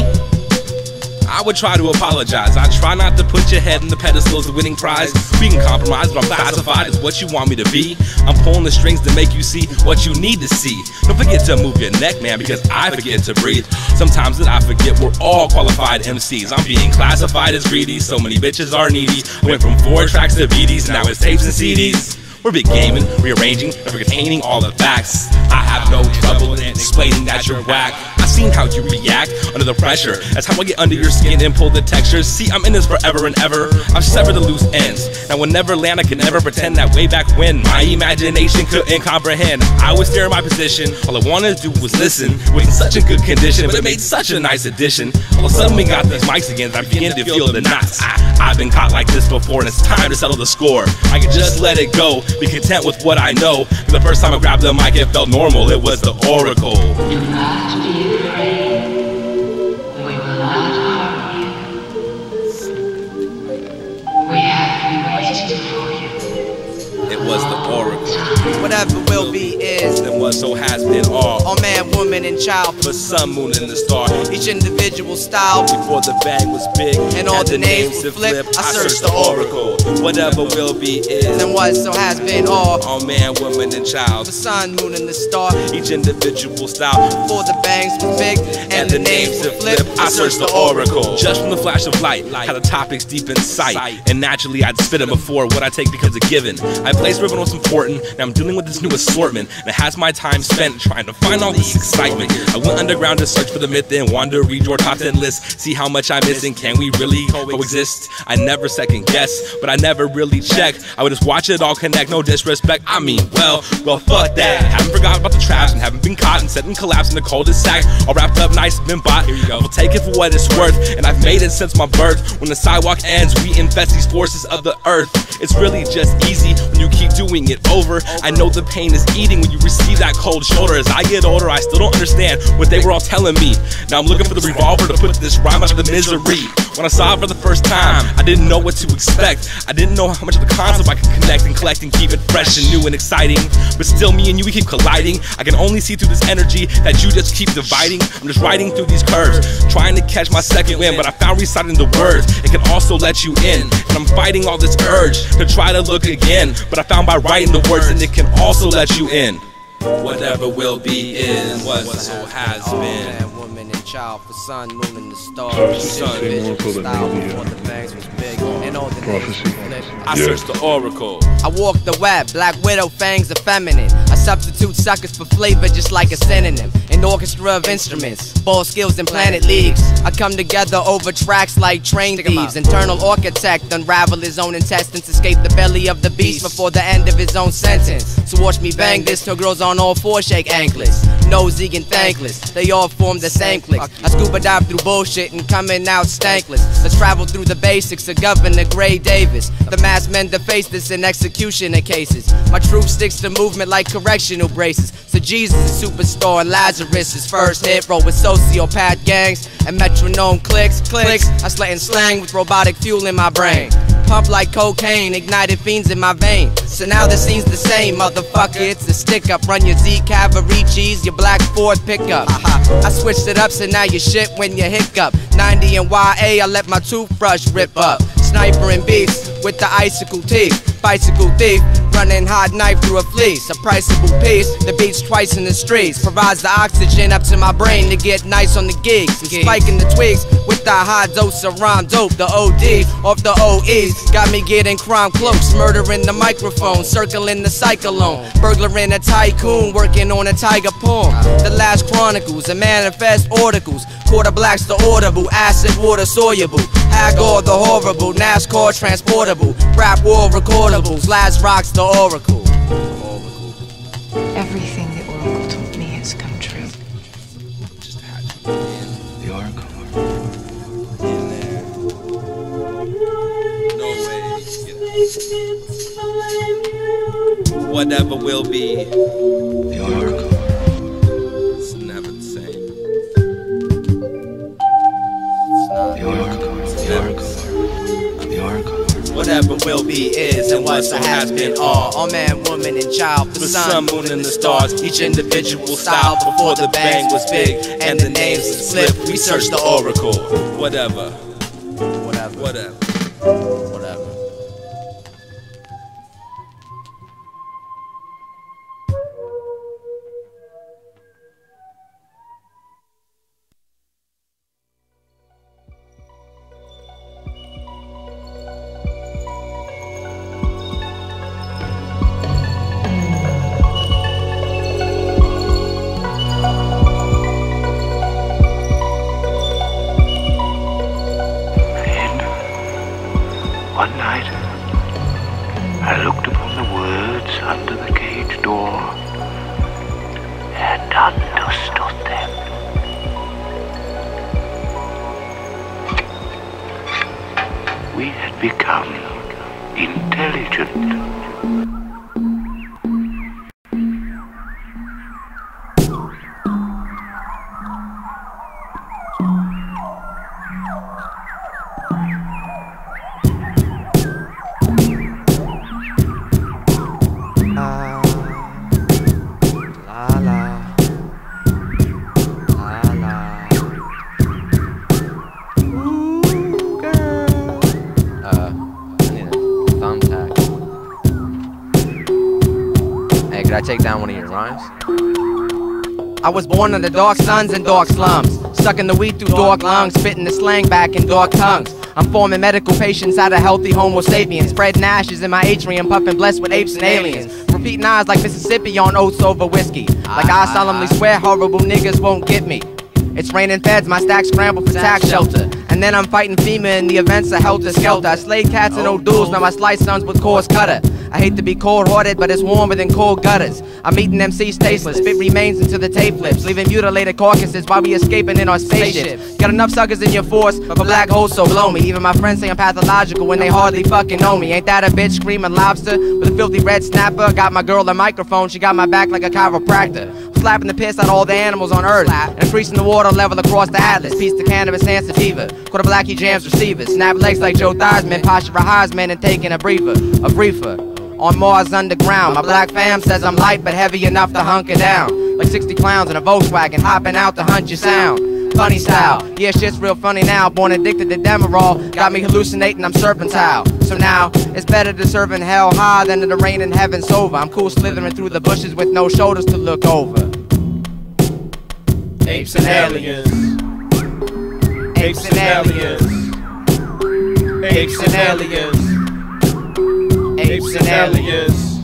I would try to apologize. I try not to put your head in the pedestal as a winning prize. We can compromise, but I'm classified as what you want me to be. I'm pulling the strings to make you see what you need to see. Don't forget to move your neck, man, because I forget to breathe. Sometimes that I forget we're all qualified MCs. I'm being classified as greedy, so many bitches are needy. I went from four tracks to VDs, now it's tapes and CDs. We're big gaming, rearranging, and retaining all the facts. I have no trouble in explaining that you're whack. Seen how you react under the pressure. That's how I get under your skin and pull the textures. See, I'm in this forever and ever. I've severed the loose ends. Now, when never land, I can never pretend that way back when my imagination couldn't comprehend. I was there in my position. All I wanted to do was listen. Was in such a good condition, but it made such a nice addition. All of a sudden, we got these mics again. I begin to feel the knots. I, I've been caught like this before, and it's time to settle the score. I can just let it go. Be content with what I know. The first time I grabbed the mic, it felt normal. It was the oracle. Do not be afraid. We will not harm you. We have been waiting for you. It was the oracle. Whatever will be is. And what so has been all. All man, woman, and child. For sun, moon, and the star. Each individual style. Before the bang was big. And all had the names to flip. I searched the oracle. Whatever will be is. And what so has been all. All man, woman, and child. The sun, moon, and the star. Each individual style. Before the bangs were big. And, the names would flip. I searched the oracle. Just from the flash of light, had the topics deep in sight. And naturally, I'd spit it before what I take because a given. I placed ribbon what's important. and I'm dealing with this new assortment. And it has my time spent trying to find all this excitement. I went underground to search for the myth and wander, read your top 10 list. See how much I'm missing. Can we really coexist? I never second guess, but I never really check. I would just watch it all connect, no disrespect. I mean, well, well, fuck that. Haven't forgotten about the traps and haven't been caught and set and collapsed in the coldest sack. All wrapped up nice, been bought. Here you go. We'll take it for what it's worth, and I've made it since my birth. When the sidewalk ends, we infest these forces of the earth. It's really just easy when you keep doing it over. I know the pain is eating when you receive that cold shoulder. As I get older, I still don't understand what they were all telling me. Now I'm looking for the revolver to put this rhyme out of the misery. When I saw it for the first time, I didn't know what to expect. I didn't know how much of the concept I could connect and collect and keep it fresh and new and exciting. But still, me and you, we keep colliding. I can only see through this energy that you just keep dividing. I'm just riding through these curves, trying to catch my second wind. But I found reciting the words, it can also let you in. And I'm fighting all this urge to try to look again. But I found by writing the words, and it can also let you in. Whatever will be is, what so has been. man, woman, and child. For sun, moon, and the stars. So the Each same individual oracle style. Before the bangs was big. And all the names prophecy. would. I Yeah. searched the oracle. I walk the web, black widow fangs are feminine. I substitute suckers for flavor just like a synonym. An orchestra of instruments, ball skills and planet leagues. I come together over tracks like train thieves. Internal architect unravel his own intestines, escape the belly of the beast before the end of his own sentence. So watch me bang this till girls on all fours shake anklets. Nosy and thankless, they all form the same clique. I scuba dive through bullshit and coming out stankless. Let's travel through the basics of Governor Gray Davis. The masked men deface this in executioner cases. My truth sticks to movement like correctional braces. So Jesus is superstar and Lazarus is first. Roll with sociopath gangs and metronome clicks. Clicks. I slaying slang with robotic fuel in my brain. Pump like cocaine, ignited fiends in my vein. So now the scene's the same, motherfucker. It's a stick up. Run your Z cavalry cheese, your black Ford pickup. I switched it up, so now you shit when you hiccup. 90 and YA, I let my toothbrush rip up. Sniper and beast with the icicle teeth. Bicycle thief, running hot knife through a fleece. A priceable piece, the beats twice in the streets. Provides the oxygen up to my brain to get nice on the gigs. And spiking the twigs with the high dose of rhyme dope. The OD off the OEs got me getting crime cloaks. Murdering the microphone, circling the cyclone. Burglaring a tycoon, working on a tiger poem. The last chronicles, a manifest articles. Quarter blacks the audible, acid water soluble. Hagar the horrible, NASCAR transportable. Rap war recordables, last rocks the oracle. Everything the Oracle told me has come true. The Oracle. In there. No way. Whatever will be. The Oracle. It's never the same. The Oracle. Whatever will be is, and what's has been all. All man, woman, and child. The sun, sun, moon, and the stars, each individual style before the bang was big and the names slip. We searched the oracle. Whatever. Whatever. Whatever. Intelligent. Was born dark suns and dark slums. Sucking the weed through dark lungs, spitting the slang back in dark tongues. I'm forming medical patients out of healthy Homo sapiens. Spreading ashes in my atrium, puffing blessed with apes and aliens. Repeating eyes like Mississippi on oats over whiskey. Like I solemnly swear, horrible niggas won't get me. It's raining feds, my stack scramble for tax shelter. And then I'm fighting FEMA in the events of helter skelter. I slay cats in old duels, now my slice sons with coarse cutter. I hate to be cold hearted, but it's warmer than cold gutters. I'm eating MCs tasteless, spit remains into the tape flips, leaving mutilated carcasses while we escaping in our spaceship. Got enough suckers in your force for a black holes, so blow me. Even my friends say I'm pathological when they hardly fucking know me. Ain't that a bitch screaming lobster with a filthy red snapper? Got my girl a microphone, she got my back like a chiropractor. Slapping the piss out of all the animals on earth. Increasing the water level across the atlas. Piece to cannabis and sativa. Quarter blackie jams receivers. Snap legs like Joe Theismann. Posture a Heisman and taking a breather. A briefer. On Mars underground. My black fam says I'm light but heavy enough to hunker down. Like 60 clowns in a Volkswagen hopping out to hunt your sound. Funny style, yeah, shit's real funny now. Born addicted to Demerol, got me hallucinating, I'm serpentile. So now, it's better to serve in hell high than to the rain in heaven over. I'm cool slithering through the bushes with no shoulders to look over. Apes and aliens. Apes and aliens. Apes and aliens. Apes and aliens.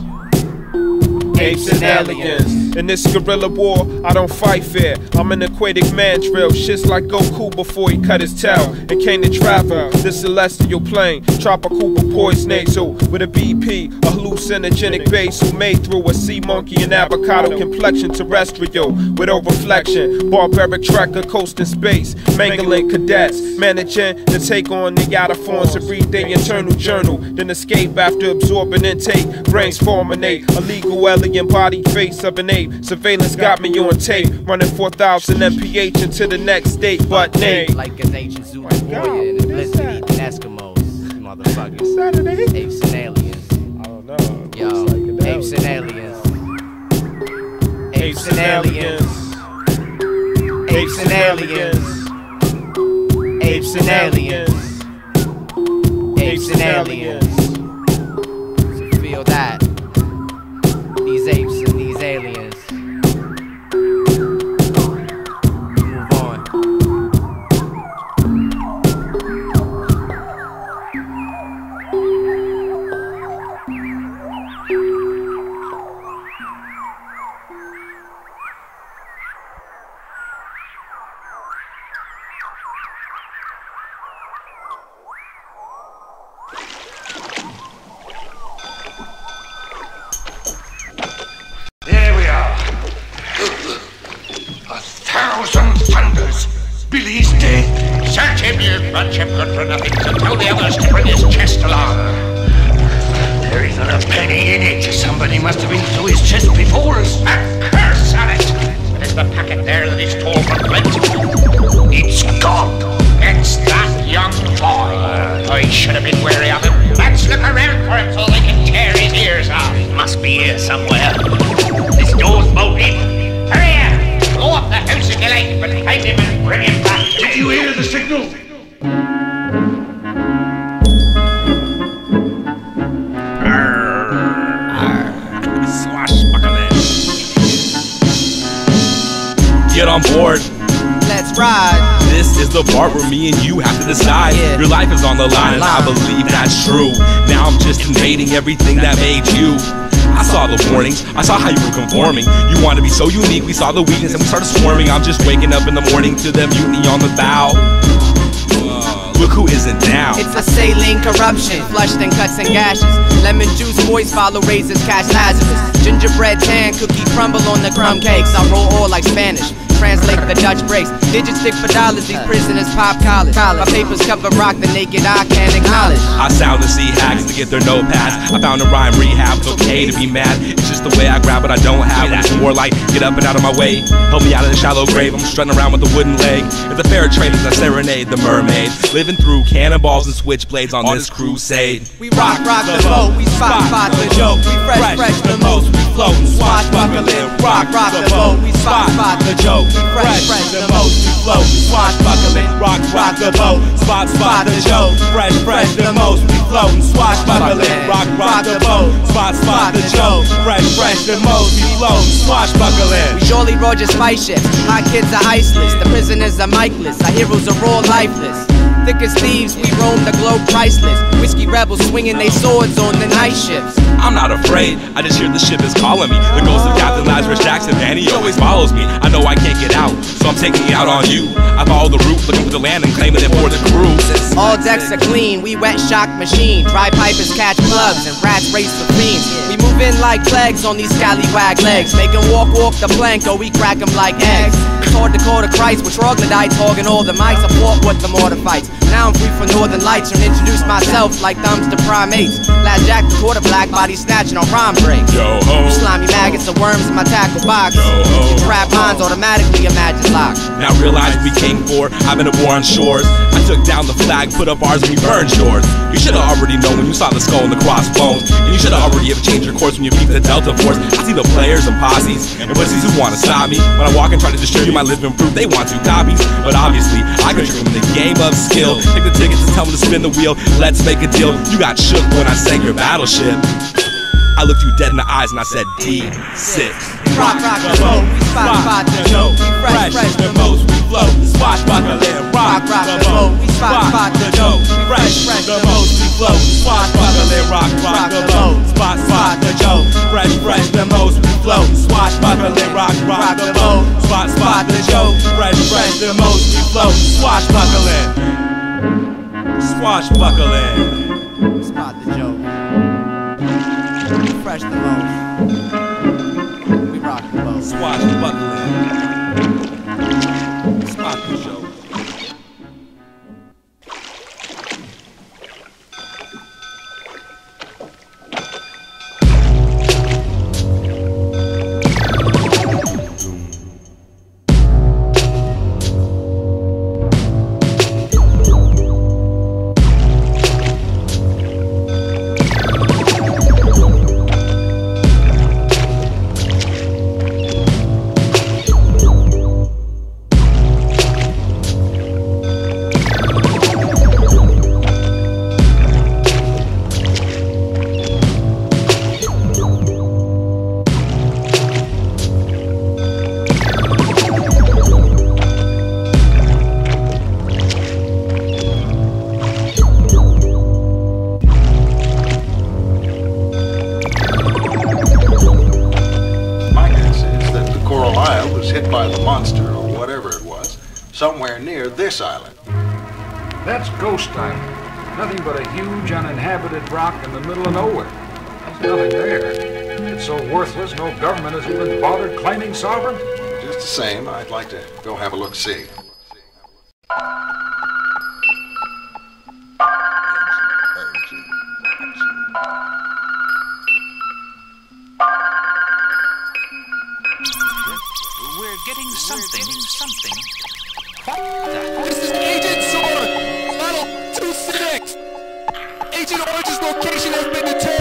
Apes and aliens. In this guerrilla war, I don't fight fair. I'm an aquatic mandrill. Shit's like Goku before he cut his tail. And came to travel this celestial plane. Tropical but poised nasal with a BP, a hallucinogenic base who made through a sea monkey and avocado complexion terrestrial with a reflection. Barbaric tracker coasting space, mangling cadets, managing to take on the outer forms to read their internal journal, then escape after absorbing intake. Brains fulminate, a legal alien body face of an ape. Surveillance got me on tape, running 4,000 mph into the next state, but nay. Like an ancient zoo warrior in the blizzard eating Eskimos. Motherfuckers. Apes and aliens. Don't. Yo, apes and aliens. Apes and aliens. Apes and aliens. Apes and aliens. Apes and aliens. So feel that. These apes and these aliens. The part where me and you have to decide. Your life is on the line, and I believe that's true. Now I'm just invading everything that made you. I saw the warnings, I saw how you were conforming. You wanted to be so unique, we saw the weakness and we started swarming. I'm just waking up in the morning to the mutiny on the bow. Uh, look who isn't down. It's a saline corruption, flushed in cuts and gashes. Lemon juice boys follow razors, cash Lazarus. Gingerbread tan, cookie crumble on the crumb cakes. I roll all like Spanish. Translate the Dutch breaks. Digits stick for dollars, these prisoners pop collars. My papers cover rock, the naked eye can't acknowledge. I sound the sea hacks to get their no pass. I found a rhyme rehab, it's okay to be mad. It's just the way I grab what I don't have. It's more like, get up and out of my way. Help me out of the shallow grave, I'm strutting around with a wooden leg. It's a fair trade as I serenade the mermaid. Living through cannonballs and switchblades on this crusade. We rock, rock the boat, we spot, spot the joke. We fresh, fresh the most, we float and swashbuckling. Rock, rock the boat, we spot, spot the joke. Fresh, fresh the most, we float and swashbuckling. Rock, rock the boat, spot, spot the joke. Fresh, fresh the most, we float and swashbuckling. Rock, rock the boat, spot, spot the joke. Fresh, fresh the most, we float and swashbuckling. We Jolly Roger spice ships, hot kids are iceless. The prisoners are miceless, our heroes are all lifeless. Thick as thieves, we roam the globe priceless. Whiskey rebels swinging their swords on the night ships. I'm not afraid, I just hear the ship is calling me. The ghost of Captain Lazarus Jackson, man, he always follows me. I know I can't get out, so I'm taking it out on you. I follow the route, looking for the land and claiming it for the crew. All decks are clean, we wet shock machine. Dry pipers catch plugs and rats race for fiends. We move in like plagues on these scallywag legs. Make 'em walk, walk the plank, or we crack 'em like eggs. It's hard to call to Christ with troglodytes hogging all the mics. I fought with the mortar Now I'm free for northern lights and introduce myself like thumbs to primates. Last Jack the quarter black body snatching on rhyme break. Yo ho. You slimy maggots and worms in my tackle box. Yo ho. Trap minds automatically imagine lock. Now realize we came for, I've been at war on shores. I took down the flag, put up ours, and we burned yours. You should've already known when you saw the skull and the crossbones. And you should've already have changed your course when you beat the Delta Force. I see the players and posses, and pussies who wanna stop me. When I walk and try to distribute my living proof, they want two copies. But obviously, I can trick them the game of skill. Take the tickets and tell them to spin the wheel. Let's make a deal. You got shook when I sank your battleship. I looked you dead in the eyes and I said D6. Rock, rock the boat, we spot, spot the. We fresh, fresh the most, we float. Swashbuckling, rock, rock the boat, we spot, spot the joke. Fresh, fresh the most, we float. Swashbuckling, rock, rock the boat, spot, spot the joke. Fresh, fresh the most, we float. Swashbuckling, rock, rock the boat, spot, spot the joke. Fresh, fresh the most, we float. Swashbuckling, swashbuckling. Spot the joke. Fresh the most. We rock the boat. Swashbuckling. Spot even bothered claiming sovereign? Just the same, I'd like to go have a look see. We're getting something. something. This is Agent Sword, Model 26. Agent Orange's location has been determined.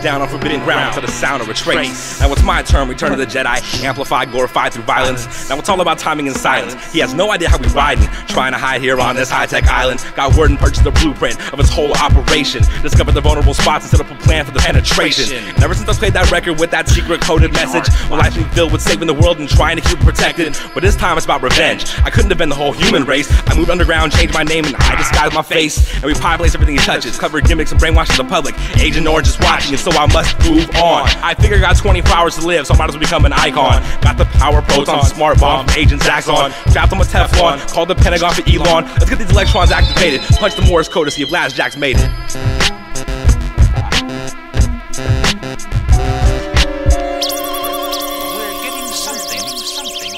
Touchdown on forbidden ground to the sound of a trace. Now it's my turn, Return of the Jedi, amplified, glorified through violence. Now it's all about timing and silence. He has no idea how we riding, trying to hide here on this high-tech island. Got word and purchased the blueprint of his whole operation. Discovered the vulnerable spots and set up a plan for the penetration. And ever since I played that record with that secret coded message, my life been filled with saving the world and trying to keep it protected. But this time it's about revenge. I couldn't have been the whole human race. I moved underground, changed my name, and I disguised my face. And we repopulates everything he touches, covered gimmicks and brainwashes the public. Agent Orange is watching, and so I must move on. I figure I got 24 hours to live, so I might as well become an icon. Got the power proton, smart bomb from Agent Zaxxon. Strapped on my Teflon, called the Pentagon for Elon. Let's get these electrons activated. Punch the Morse code to see if Last Jack's made it. We're giving something, something.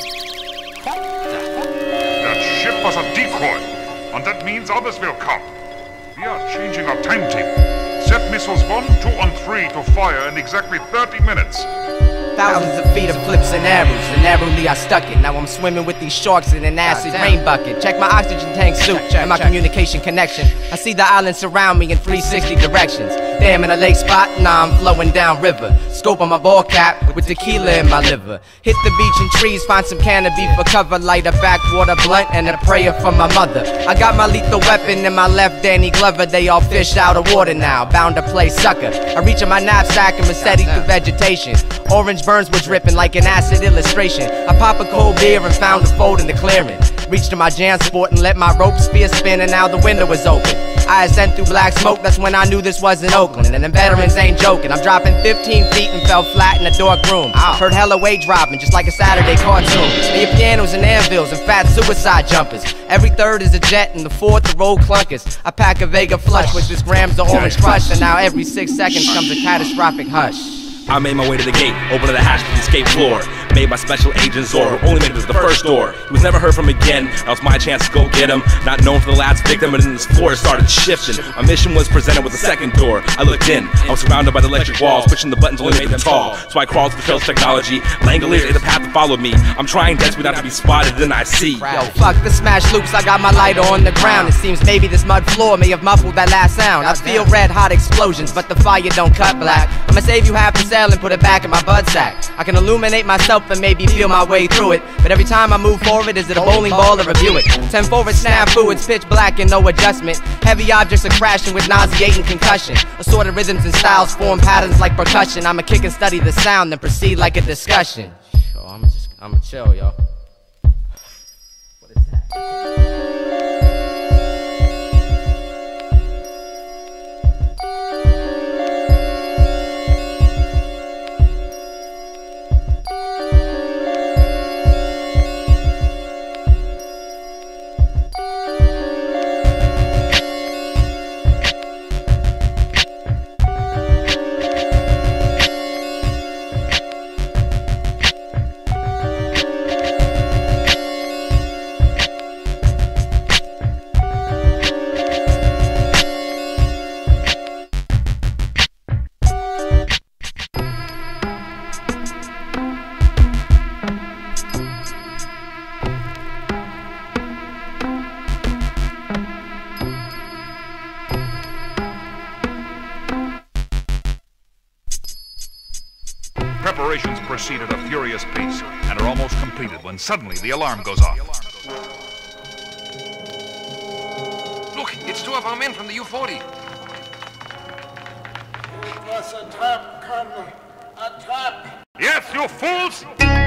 That ship was a decoy, and that means others will come. We are changing our timetable. Set missiles 1, 2, and 3 to fire in exactly 30 minutes. Thousands of feet of flips and arrows, and narrowly I stuck it. Now I'm swimming with these sharks in an acid rain bucket. Check my oxygen tank suit and my communication connection. I see the island surround me in 360 directions. Damn, in a lake spot, now I'm flowing down river. Scope on my ball cap with tequila in my liver. Hit the beach and trees, find some canopy for cover. Light a backwater blunt and a prayer for my mother. I got my lethal weapon in my left, Danny Glover. They all fish out of water now, bound to play sucker. I reach in my knapsack and Massetti through vegetation. Orange burns were dripping like an acid illustration. I pop a cold beer and found a fold in the clearing. Reached to my jam sport and let my rope spear spin, and now the window was open. I ascend through black smoke, that's when I knew this wasn't Oakland. And the veterans ain't joking. I'm dropping 15 feet and fell flat in a dark room. Ah. Heard hella weight dropping, just like a Saturday cartoon. They have pianos and anvils and fat suicide jumpers. Every third is a jet and the fourth the roll clunkers. I pack a Vega flush with just grams of orange crush, and now every six seconds comes a catastrophic hush. I made my way to the gate, opened the hatch to the escape floor. Made by special agent Zor, who only made it to the first door. He was never heard from again. That was my chance to go get him. Not known for the last victim, and then this floor started shifting. My mission was presented with a second door. I looked in. I was surrounded by the electric walls, pushing the buttons only made them tall. So I crawled to the trail's technology. Langoliers ate the path to follow me. I'm trying desperately not to be spotted, then I see. Yo, fuck the smash loops, I got my lighter on the ground. It seems maybe this mud floor may have muffled that last sound. I feel red hot explosions, but the fire don't cut black. I'ma save you half the cell and put it back in my bud sack. I can illuminate myself and maybe feel my way through it. But every time I move forward, is it a bowling ball or a Buick? 10 forward snafu, it's pitch black and no adjustment. Heavy objects are crashing with nauseating concussion. Assorted rhythms and styles form patterns like percussion. I'ma kick and study the sound, then proceed like a discussion. Yo, I'ma just, I'ma chill, yo. Preparations proceed at a furious pace and are almost completed when suddenly the alarm goes off. Look, it's two of our men from the U-40. was a trap, Colonel. A trap. Yes, you fools!